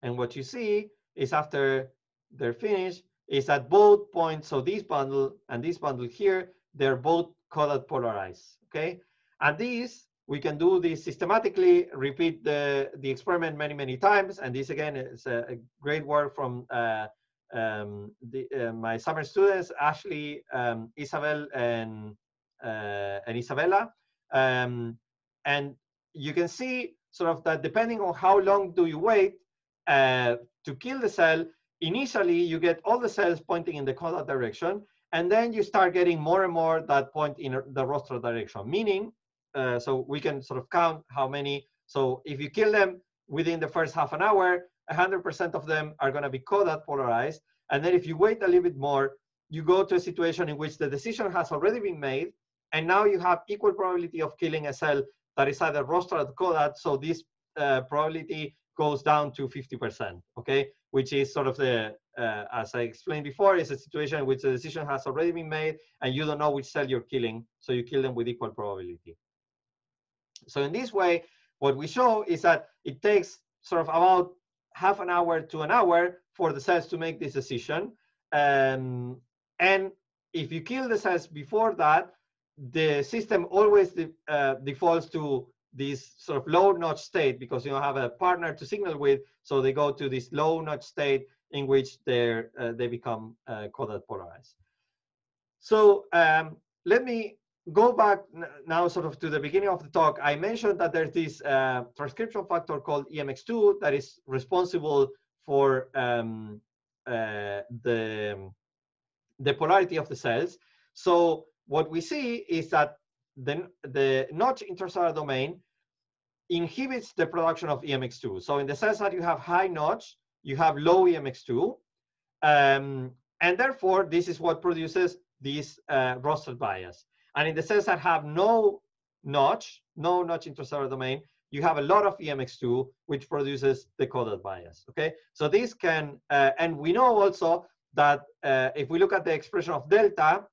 And what you see is after they're finished, is that both points, so this bundle and this bundle here, they're both caudad polarized, okay? And these, we can do this systematically, repeat the, the experiment many, many times. And this again is a, a great work from uh, um, the, uh, my summer students, Ashley, um, Isabel, and, uh, and Isabella. Um, and you can see sort of that depending on how long do you wait uh, to kill the cell, initially you get all the cells pointing in the caudad direction, and then you start getting more and more that point in the rostral direction, meaning uh, so we can sort of count how many. So if you kill them within the first half an hour, 100% of them are going to be caudad polarized. And then if you wait a little bit more, you go to a situation in which the decision has already been made, and now you have equal probability of killing a cell that is either rostral or caudad. So this uh, probability goes down to 50%, okay? Which is sort of the, uh, as I explained before, is a situation in which the decision has already been made and you don't know which cell you're killing, so you kill them with equal probability. So in this way, what we show is that it takes sort of about half an hour to an hour for the cells to make this decision. Um, and if you kill the cells before that, the system always de uh, defaults to this sort of low notch state because you don't have a partner to signal with. So they go to this low notch state in which uh, they become uh, caudad polarized. So um, let me go back now sort of to the beginning of the talk, I mentioned that there's this uh, transcription factor called EMX2 that is responsible for um, uh, the, the polarity of the cells. So what we see is that the, the notch intracellular domain inhibits the production of EMX2. So in the cells that you have high notch, you have low EMX2. Um, and therefore, this is what produces this uh, bias. And in the cells that have no notch, no notch intracellular domain, you have a lot of EMX2, which produces the caudad bias, okay? So this can, uh, and we know also that uh, if we look at the expression of delta,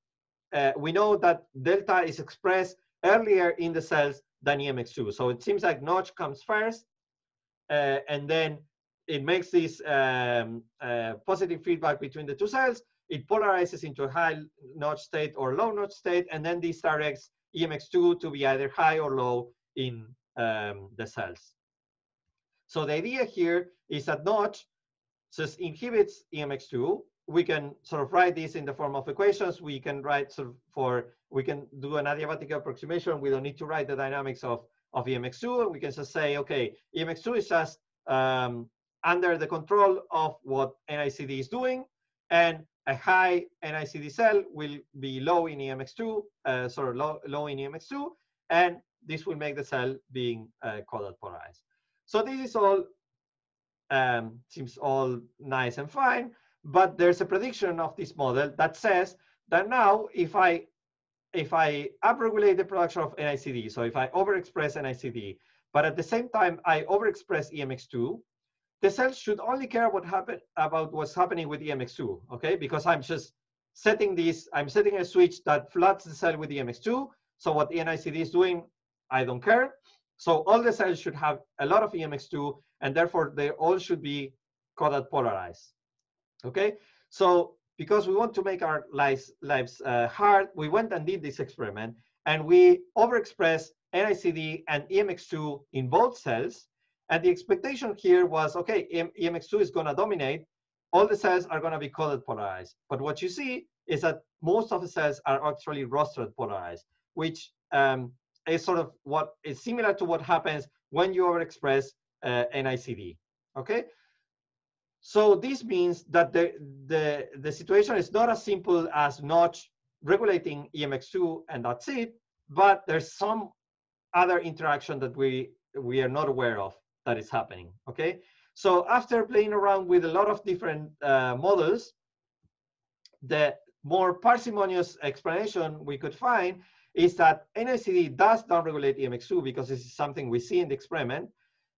uh, we know that delta is expressed earlier in the cells than EMX2. So it seems like notch comes first, uh, and then it makes this um, uh, positive feedback between the two cells, it polarizes into a high notch state or low notch state, and then this directs EMX2 to be either high or low in um, the cells. So the idea here is that notch just inhibits EMX2. We can sort of write this in the form of equations. We can write sort of for, we can do an adiabatic approximation. We don't need to write the dynamics of, of EMX2. We can just say, okay, EMX2 is just um, under the control of what NICD is doing. And a high NICD cell will be low in EMX2, uh, sorry, low, low in EMX2, and this will make the cell being uh, caudad polarized. So this is all, um, seems all nice and fine, but there's a prediction of this model that says that now if I if I upregulate the production of NICD, so if I overexpress NICD, but at the same time I overexpress EMX2, the cells should only care what happen, about what's happening with EMX2, okay? Because I'm just setting this, I'm setting a switch that floods the cell with EMX2. So what the NICD is doing, I don't care. So all the cells should have a lot of EMX2, and therefore they all should be caudal polarized, okay? So because we want to make our lives, lives uh, hard, we went and did this experiment, and we overexpressed NICD and EMX2 in both cells, and the expectation here was, okay, EMX2 is going to dominate. All the cells are going to be caudal polarized. But what you see is that most of the cells are actually rostrad polarized, which um, is sort of what is similar to what happens when you overexpress uh, NICD. Okay. So this means that the, the, the situation is not as simple as notch regulating EMX2 and that's it, but there's some other interaction that we, we are not aware of that is happening, okay? So after playing around with a lot of different uh, models, the more parsimonious explanation we could find is that NICD does downregulate EMX2 because this is something we see in the experiment,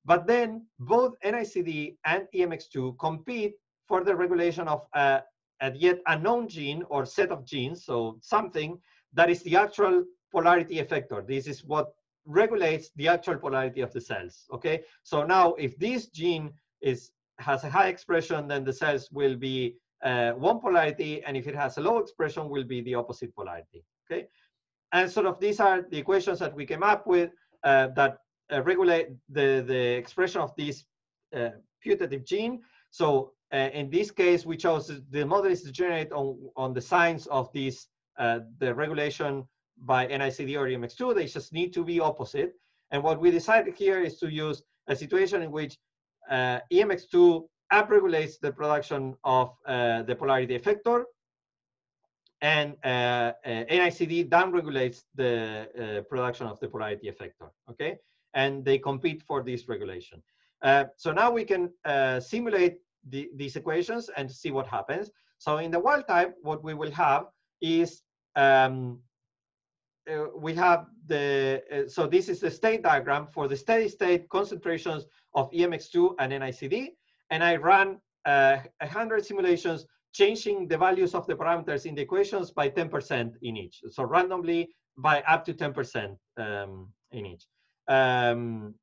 but then both NICD and EMX2 compete for the regulation of a, a yet unknown gene or set of genes, so something that is the actual polarity effector. This is what regulates the actual polarity of the cells, okay? So now if this gene is has a high expression, then the cells will be uh, one polarity, and if it has a low expression, will be the opposite polarity, okay? And sort of these are the equations that we came up with uh, that uh, regulate the, the expression of this uh, putative gene. So uh, in this case, we chose the model is generated on, on the signs of this, uh, the regulation by NICD or EMX2, they just need to be opposite. And what we decided here is to use a situation in which uh, EMX2 upregulates the production of uh, the polarity effector, and uh, uh NICD downregulates the uh, production of the polarity effector, okay? And they compete for this regulation. Uh, so now we can simulate the, these equations and see what happens. So in the wild type, what we will have is um, uh, we have the, uh, so this is the state diagram for the steady state concentrations of EMX2 and NICD. And I ran uh, 100 simulations changing the values of the parameters in the equations by 10% in each. So randomly by up to 10% um, in each. Um,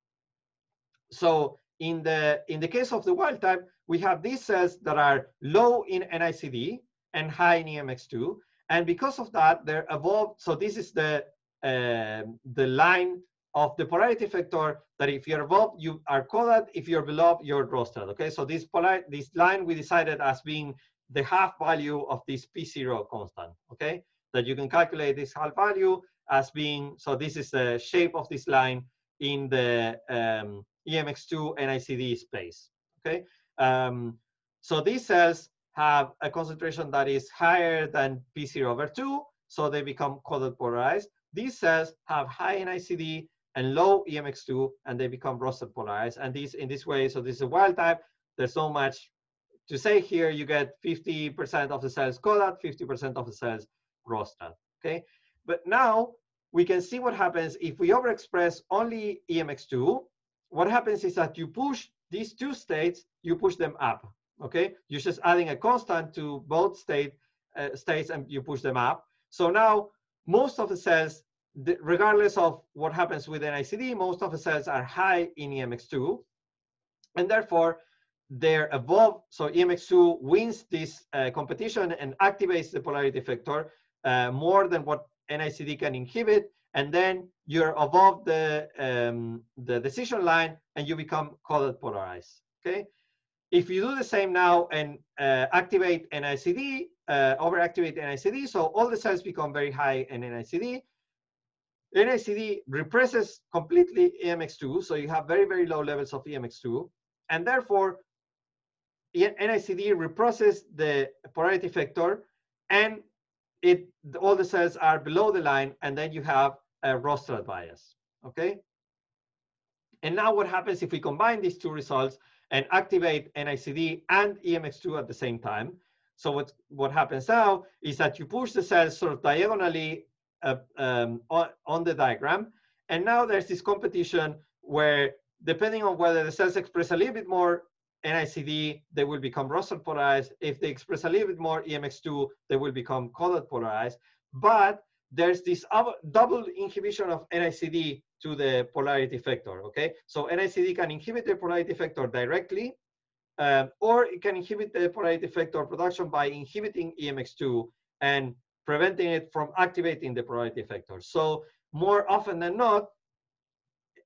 so in the, in the case of the wild type, we have these cells that are low in NICD and high in EMX2. And because of that, they're evolved. So this is the uh, the line of the polarity effector that if you're above, you are caudal. If you're below, you're rostrad. Okay, so this polar this line we decided as being the half value of this P0 constant. Okay, that you can calculate this half value as being, so this is the shape of this line in the um, EMX2 NICD space. Okay, um, so these cells have a concentration that is higher than P0 over 2, so they become caudal polarized. These cells have high NICD and low EMX2, and they become rostrad polarized. And these in this way, so this is a wild type. There's so much to say here. You get 50% of the cells caudal, 50% of the cells rostrad. Okay, but now we can see what happens if we overexpress only EMX2. What happens is that you push these two states, you push them up okay? You're just adding a constant to both state uh, states and you push them up. So now most of the cells, regardless of what happens with NICD, most of the cells are high in EMX2, and therefore they're above. So EMX2 wins this uh, competition and activates the polarity effector uh, more than what NICD can inhibit, and then you're above the um, the decision line and you become caudal polarized. Okay, if you do the same now and uh, activate NICD, uh, overactivate NICD, so all the cells become very high in NICD. NICD represses completely EMX2, so you have very, very low levels of EMX2, and therefore NICD represses the polarity effector, and it all the cells are below the line, and then you have a rostrad bias, okay? And now what happens if we combine these two results? And activate NICD and EMX2 at the same time. So what, what happens now is that you push the cells sort of diagonally uh, um, on, on the diagram. And now there's this competition where depending on whether the cells express a little bit more NICD, they will become Rostral polarized. If they express a little bit more EMX2, they will become caudal polarized. But there's this double inhibition of NICD to the polarity factor, okay? So NICD can inhibit the polarity factor directly, um, or it can inhibit the polarity factor production by inhibiting EMX2 and preventing it from activating the polarity factor. So more often than not,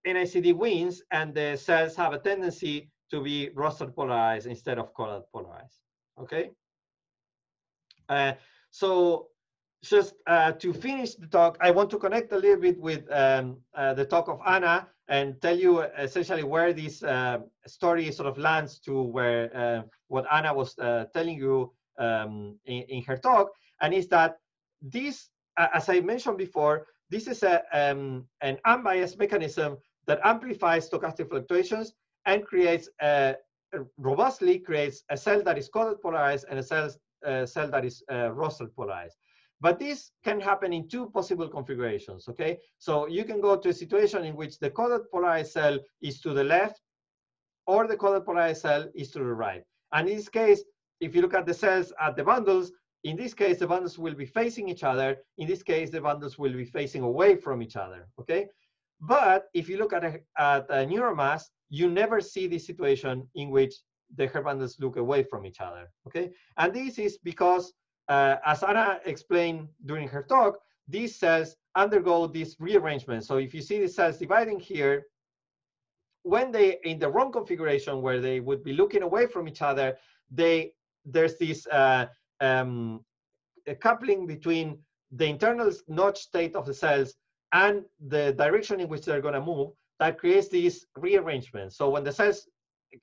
NICD wins and the cells have a tendency to be Rostral polarized instead of caudal polarized, okay? Uh, so just uh, to finish the talk, I want to connect a little bit with um, uh, the talk of Anna and tell you essentially where this uh, story sort of lands to where uh, what Anna was uh, telling you um, in, in, her talk, and is that this, as I mentioned before, this is a, um, an unbiased mechanism that amplifies stochastic fluctuations and creates a, robustly creates a cell that is caudal polarized and a cell, cell that is uh, Rostral polarized. But this can happen in two possible configurations, okay? So you can go to a situation in which the caudal polarized cell is to the left or the caudal polarized cell is to the right. And in this case, if you look at the cells at the bundles, in this case, the bundles will be facing each other. In this case, the bundles will be facing away from each other, okay? But if you look at a, at a neuromast, you never see this situation in which the hair bundles look away from each other, okay? And this is because uh, as Anna explained during her talk, these cells undergo this rearrangement. So if you see the cells dividing here, when they in the wrong configuration where they would be looking away from each other, they there's this uh, um, coupling between the internal notch state of the cells and the direction in which they're going to move that creates these rearrangements. So when the cells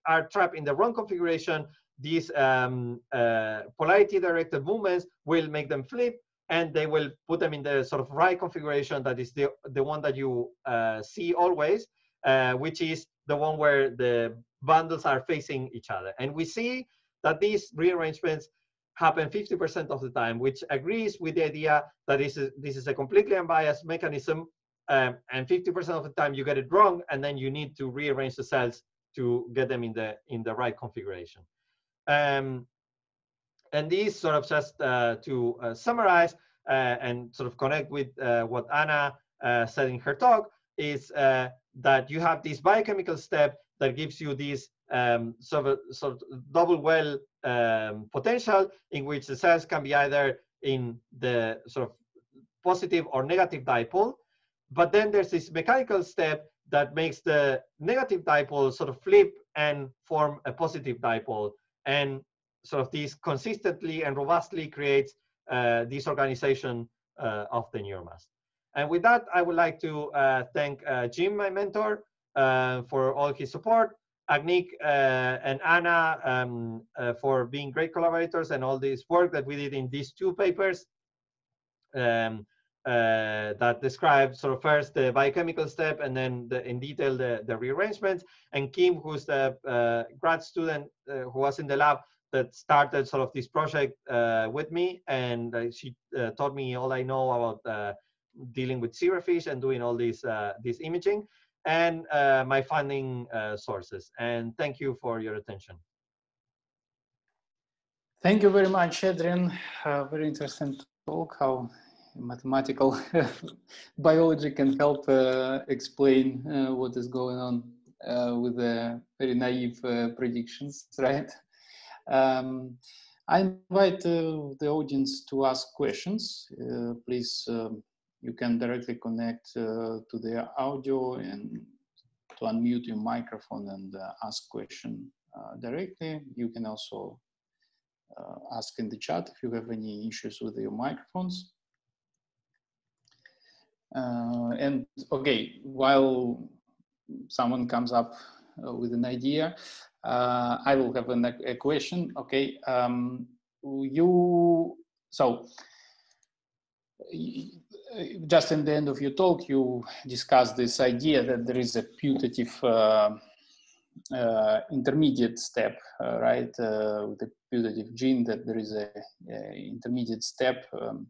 are trapped in the wrong configuration, these um, uh, polarity directed movements will make them flip and they will put them in the sort of right configuration that is the, the one that you uh, see always, uh, which is the one where the bundles are facing each other. And we see that these rearrangements happen 50% of the time, which agrees with the idea that this is, this is a completely unbiased mechanism um, and 50% of the time you get it wrong and then you need to rearrange the cells to get them in the, in the right configuration. Um, and these sort of just uh, to uh, summarize uh, and sort of connect with uh, what Anna uh, said in her talk is that you have this biochemical step that gives you this um, sort, of, sort of double well um, potential in which the cells can be either in the sort of positive or negative dipole. But then there's this mechanical step that makes the negative dipole sort of flip and form a positive dipole and sort of this consistently and robustly creates uh, this organization uh, of the neuromast. And with that, I would like to uh, thank uh, Jim, my mentor, uh, for all his support, Agnik uh, and Anna um, for being great collaborators and all this work that we did in these two papers um, that describe sort of first the biochemical step and then the, in detail the, the rearrangements. And Kim, who's the grad student who was in the lab that started sort of this project uh, with me, and uh, she uh, taught me all I know about dealing with zebrafish and doing all this this imaging and my funding sources. And thank you for your attention. Thank you very much, Adrian. Uh, very interesting talk, mathematical biology can help uh, explain uh, what is going on with the very naive predictions, right? Um, I invite uh, the audience to ask questions. Uh, please, um, you can directly connect uh, to the audio and to unmute your microphone and uh, ask question uh, directly. You can also uh, ask in the chat if you have any issues with your microphones. And okay, while someone comes up with an idea, uh, I will have a, a question. Okay, um, you so just in the end of your talk, you discussed this idea that there is a putative uh, uh, intermediate step, uh, right? Uh, with the putative gene, that there is a, a intermediate step um,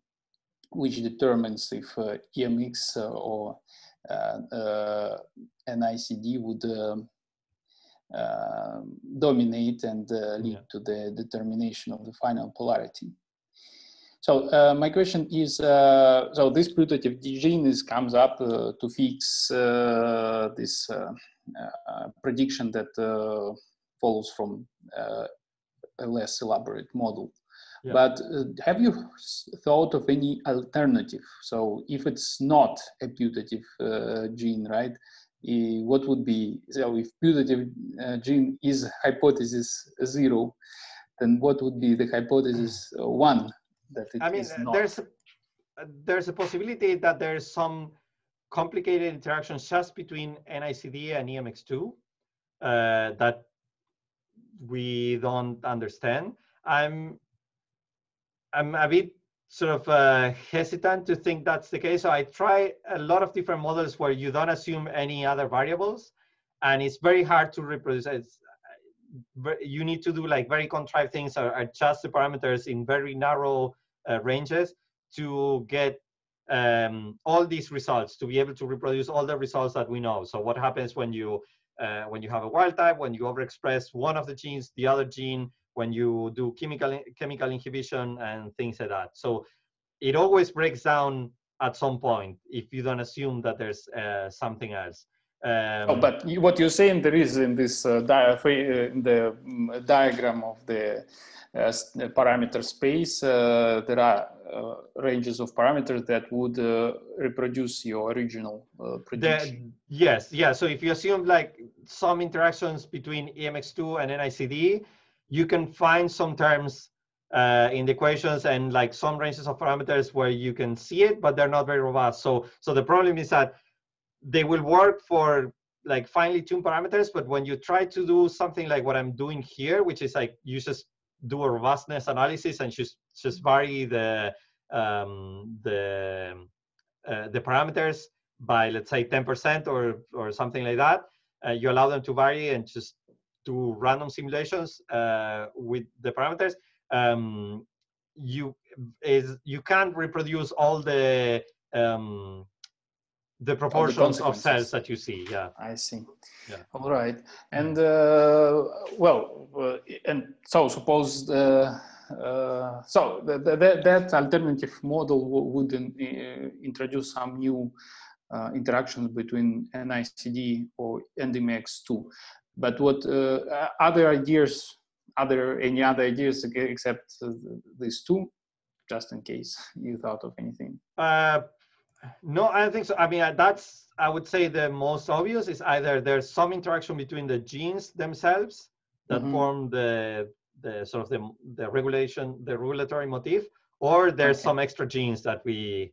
which determines if uh, EMX or NICD would um, uh, dominate and uh, lead Yeah. to the determination of the final polarity. So uh, my question is, uh, so this putative gene is comes up uh, to fix uh, this uh, uh, prediction that uh, follows from uh, a less elaborate model. Yeah. But uh, have you thought of any alternative? So if it's not a putative uh, gene, right? what would be, so if putative uh, gene is hypothesis zero, then what would be the hypothesis uh, one that it I mean, is uh, not? there's a, uh, there's a possibility that there's some complicated interactions just between NICD and EMX2 uh, that we don't understand. I'm I'm a bit sort of uh, hesitant to think that's the case. So I try a lot of different models where you don't assume any other variables, and it's very hard to reproduce. It's, you need to do like very contrived things or adjust the parameters in very narrow uh, ranges to get um, all these results to be able to reproduce all the results that we know. So what happens when you uh, when you have a wild type, when you overexpress one of the genes, the other gene, when you do chemical chemical inhibition and things like that. So it always breaks down at some point if you don't assume that there's uh, something else. Um, Oh, but what you're saying there is in this uh, fa- uh, in the mm, diagram of the uh, parameter space, uh, there are uh, ranges of parameters that would uh, reproduce your original uh, prediction. The, yes, yeah. So if you assume like some interactions between E EMX2 and NICD, you can find some terms uh, in the equations and like some ranges of parameters where you can see it, but they're not very robust. So, so the problem is that they will work for like finely tuned parameters, but when you try to do something like what I'm doing here, which is like you just do a robustness analysis and just just vary the um, the uh, the parameters by let's say 10% or or something like that uh, you allow them to vary and just do random simulations uh, with the parameters um, you is you can't reproduce all the um, the proportions of cells that you see yeah I see. Yeah. All right. And uh, well, uh, and so suppose the, uh, so the, the, the- that alternative model wo- would in, uh, introduce some new uh, interactions between NICD or NDMX2. But what uh, uh, other ideas? Other any other ideas except these two? Just in case you thought of anything. Uh, no, I don't think so. I mean, that's I would say the most obvious is either there's some interaction between the genes themselves that Mhm. form the the sort of the the regulation, the regulatory motif, or there's Okay. some extra genes that we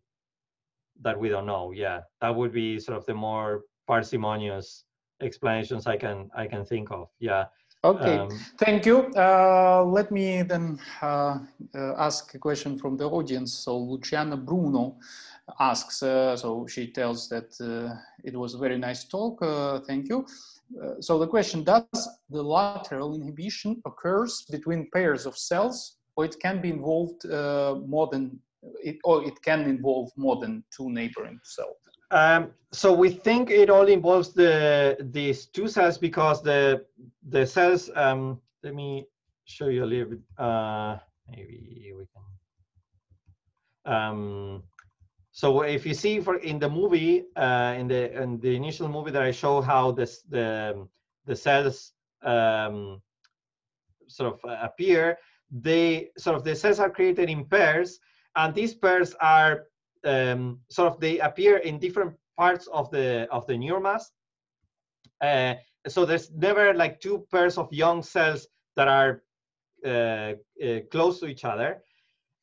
that we don't know. Yeah, that would be sort of the more parsimonious explanations I can I can think of. Yeah. Okay. Um, Thank you. Uh, let me then uh, uh, ask a question from the audience. So Luciana Bruno asks, uh, so she tells that uh, it was a very nice talk. Uh, thank you. Uh, so the question, does the lateral inhibition occurs between pairs of cells or it can be involved uh, more than, it, or it can involve more than two neighboring cells? Um, so we think it all involves the these two cells because the the cells. Um, let me show you a little bit. Uh, maybe we can. Um, so if you see for in the movie, uh, in the in the initial movie that I show how this the the cells um, sort of uh, appear, they sort of the cells are created in pairs, and these pairs are um, sort of they appear in different parts of the of the neuromast. Uh, so there's never like two pairs of young cells that are uh, uh, close to each other,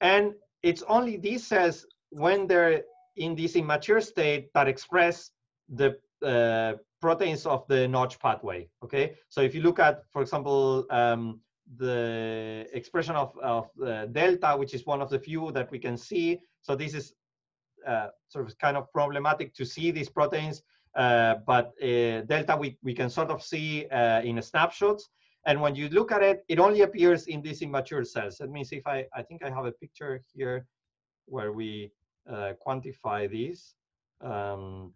and it's only these cells when they're in this immature state that express the uh, proteins of the notch pathway. Okay, so if you look at, for example, um, the expression of, of uh, delta, which is one of the few that we can see. So this is sort of kind of problematic to see these proteins, uh, but uh, delta we, we can sort of see uh, in snapshots. And when you look at it, it only appears in these immature cells. Let me see if I, I think I have a picture here where we uh, quantify these. Um,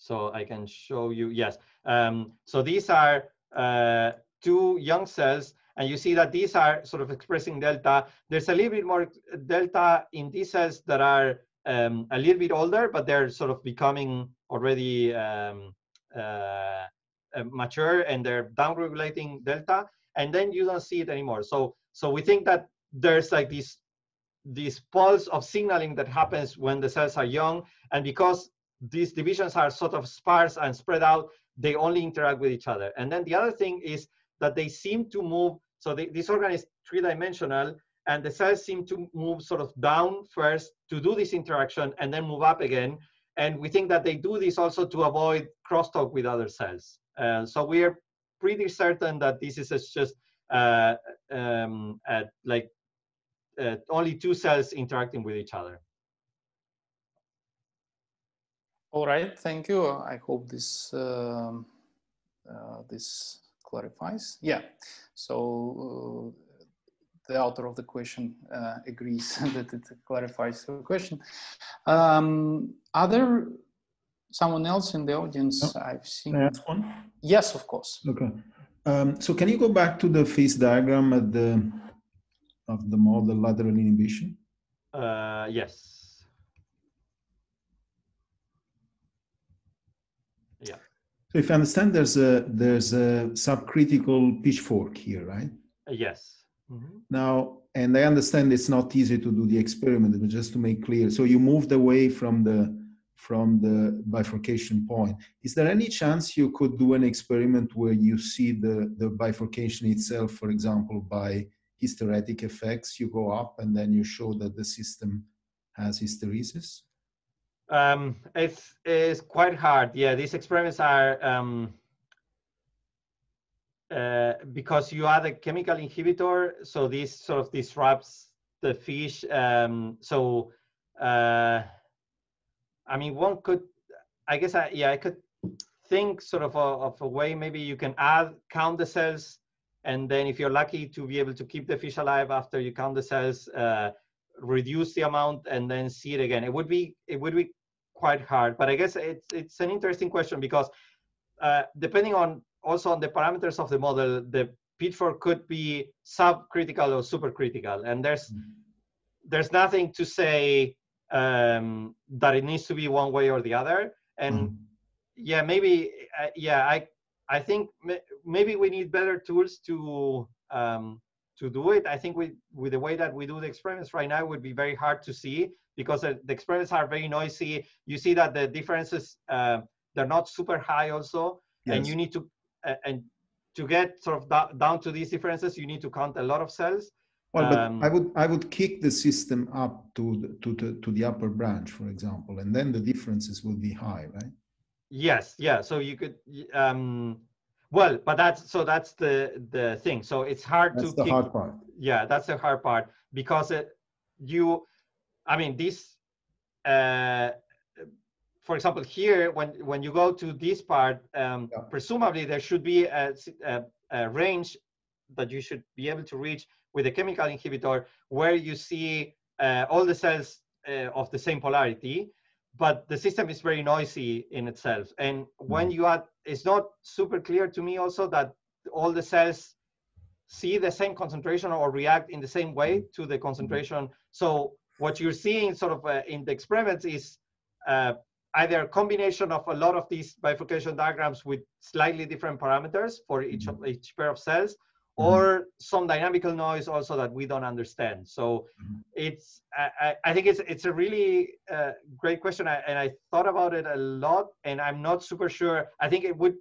So I can show you, yes. Um, so these are uh, two young cells and you see that these are sort of expressing delta. There's a little bit more delta in these cells that are um, a little bit older, but they're sort of becoming already um, uh, uh, mature and they're downregulating delta. And then you don't see it anymore. So, so we think that there's like this this pulse of signaling that happens when the cells are young. And because these divisions are sort of sparse and spread out, they only interact with each other. And then the other thing is that they seem to move. So they, this organ is three-dimensional, and the cells seem to move sort of down first to do this interaction and then move up again. And we think that they do this also to avoid crosstalk with other cells. Uh, so we are pretty certain that this is just uh, um, like uh, only two cells interacting with each other. All right, thank you. I hope this um, uh, this clarifies. Yeah, so uh, the author of the question uh, agrees that it clarifies the question. Um, other someone else in the audience no. I've seen. Can I ask one? Yes, of course. Okay. Um, so can you go back to the phase diagram at the of the model lateral inhibition? Uh, yes. Yeah. So if I understand, there's a there's a subcritical pitchfork here, right? Uh, yes. Mm -hmm. Now, and I understand it's not easy to do the experiment, but just to make clear, so you moved away from the from the bifurcation point. Is there any chance you could do an experiment where you see the the bifurcation itself, for example, by hysteretic effects? You go up and then you show that the system has hysteresis. Um, it's, it's quite hard. Yeah, these experiments are um, uh, because you add a chemical inhibitor, so this sort of disrupts the fish. Um, so, uh, I mean, one could, I guess, I, yeah, I could think sort of a, of a way maybe you can add, count the cells, and then if you're lucky to be able to keep the fish alive after you count the cells, uh, reduce the amount and then see it again. It would be it would be quite hard. But I guess it's it's an interesting question because uh, depending on also on the parameters of the model, the pitchfork could be subcritical or supercritical, and there's mm-hmm. there's nothing to say um, that it needs to be one way or the other. And mm. yeah, maybe uh, yeah, I I think maybe we need better tools to um, to do it. I think with with the way that we do the experiments right now, it would be very hard to see because the, the experiments are very noisy. You see that the differences, uh, they're not super high also. Yes. And you need to, uh, and to get sort of down to these differences, you need to count a lot of cells. Well, but um, I would I would kick the system up to the, to the to the upper branch, for example, and then the differences will be high, right? Yes, yeah. So you could, um, well, but that's so that's the the thing. So it's hard that's to. the kick, hard part. Yeah, that's the hard part because it, you I mean, this, uh, for example, here, when, when you go to this part, um, yeah. presumably there should be a, a, a, range that you should be able to reach with a chemical inhibitor where you see uh, all the cells uh, of the same polarity, but the system is very noisy in itself. And when mm. you add, it's not super clear to me also that all the cells see the same concentration or react in the same way to the concentration. So what you're seeing sort of uh, in the experiments is uh, either a combination of a lot of these bifurcation diagrams with slightly different parameters for each of mm-hmm. each pair of cells, mm-hmm. or some dynamical noise also that we don't understand. So mm-hmm. it's I, I, think it's it's a really uh, great question, I, and I thought about it a lot, and I'm not super sure. I think it would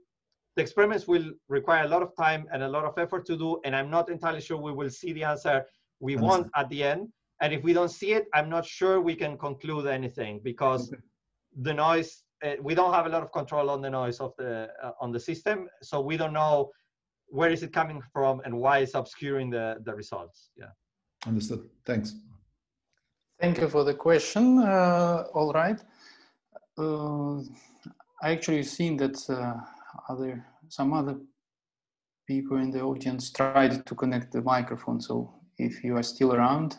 the experiments will require a lot of time and a lot of effort to do, and I'm not entirely sure we will see the answer we want at the end. And if we don't see it, I'm not sure we can conclude anything because okay. the noise, uh, we don't have a lot of control on the noise of the uh, on the system, so we don't know where is it coming from and why it's obscuring the the results. Yeah. Understood. Thanks. Thank you for the question. Uh, all right. Uh, I actually seen that uh, other some other people in the audience tried to connect the microphone. So if you are still around,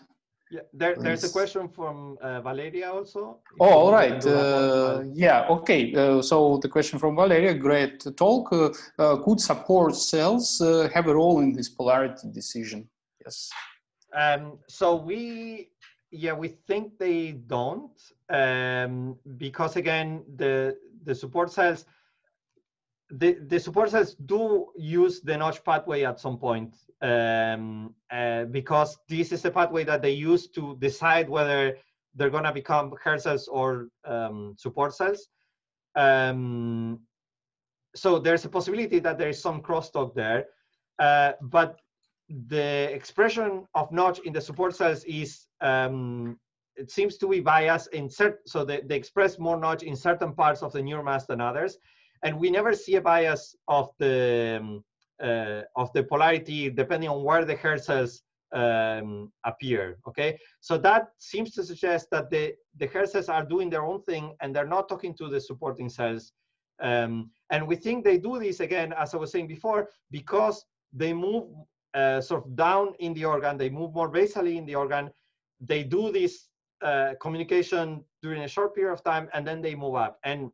Yeah, there, there's a question from uh, Valeria also. Oh, all right. to do that one, Uh, yeah, okay. Uh, so the question from Valeria, great talk. Uh, uh, could support cells uh, have a role in this polarity decision? Yes. Um, so we, yeah, we think they don't, um, because again, the the support cells, the the support cells do use the notch pathway at some point, um, uh, because this is the pathway that they use to decide whether they're gonna become hair cells or um, support cells. Um, so there's a possibility that there is some crosstalk there, uh, but the expression of notch in the support cells is um, it seems to be biased in certain so they, they express more notch in certain parts of the neuromast than others and we never see a bias of the um, of the polarity depending on where the hair cells um, appear okay so that seems to suggest that the the cells are doing their own thing and they're not talking to the supporting cells um, and we think they do this again as i was saying before because they move uh, sort of down in the organ, they move more basally in the organ, they do this uh, communication during a short period of time, and then they move up. And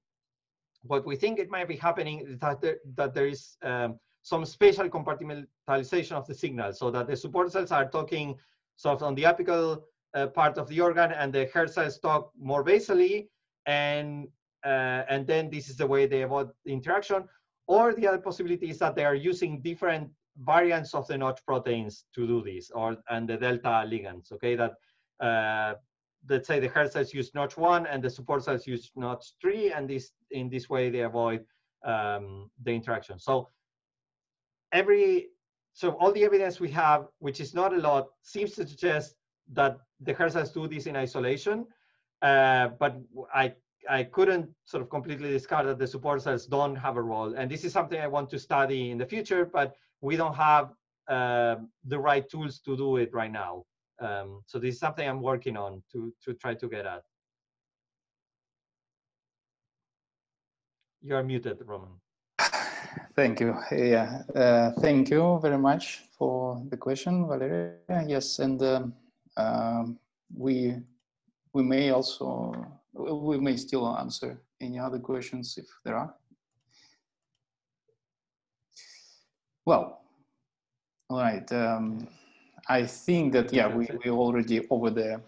what we think it might be happening is that there, that there is um, some spatial compartmentalization of the signal, so that the support cells are talking sort of on the apical uh, part of the organ, and the hair cells talk more basally, and uh, and then this is the way they avoid the interaction. Or the other possibility is that they are using different variants of the notch proteins to do this, or and the delta ligands. Okay, that uh, let's say the hair cells use notch one and the support cells use notch three, and this in this way they avoid um, the interaction. So every so all the evidence we have, which is not a lot, seems to suggest that the cells do this in isolation. Uh, but I I couldn't sort of completely discard that the support cells don't have a role, and this is something I want to study in the future, but we don't have uh, the right tools to do it right now. Um, so this is something I'm working on to to try to get at. You're muted, Roman. Thank you. Yeah, uh, thank you very much for the question, Valeria. Yes, and um, um, we we may also we may still answer any other questions if there are. Well, all right. Um, I think that yeah, we we already over the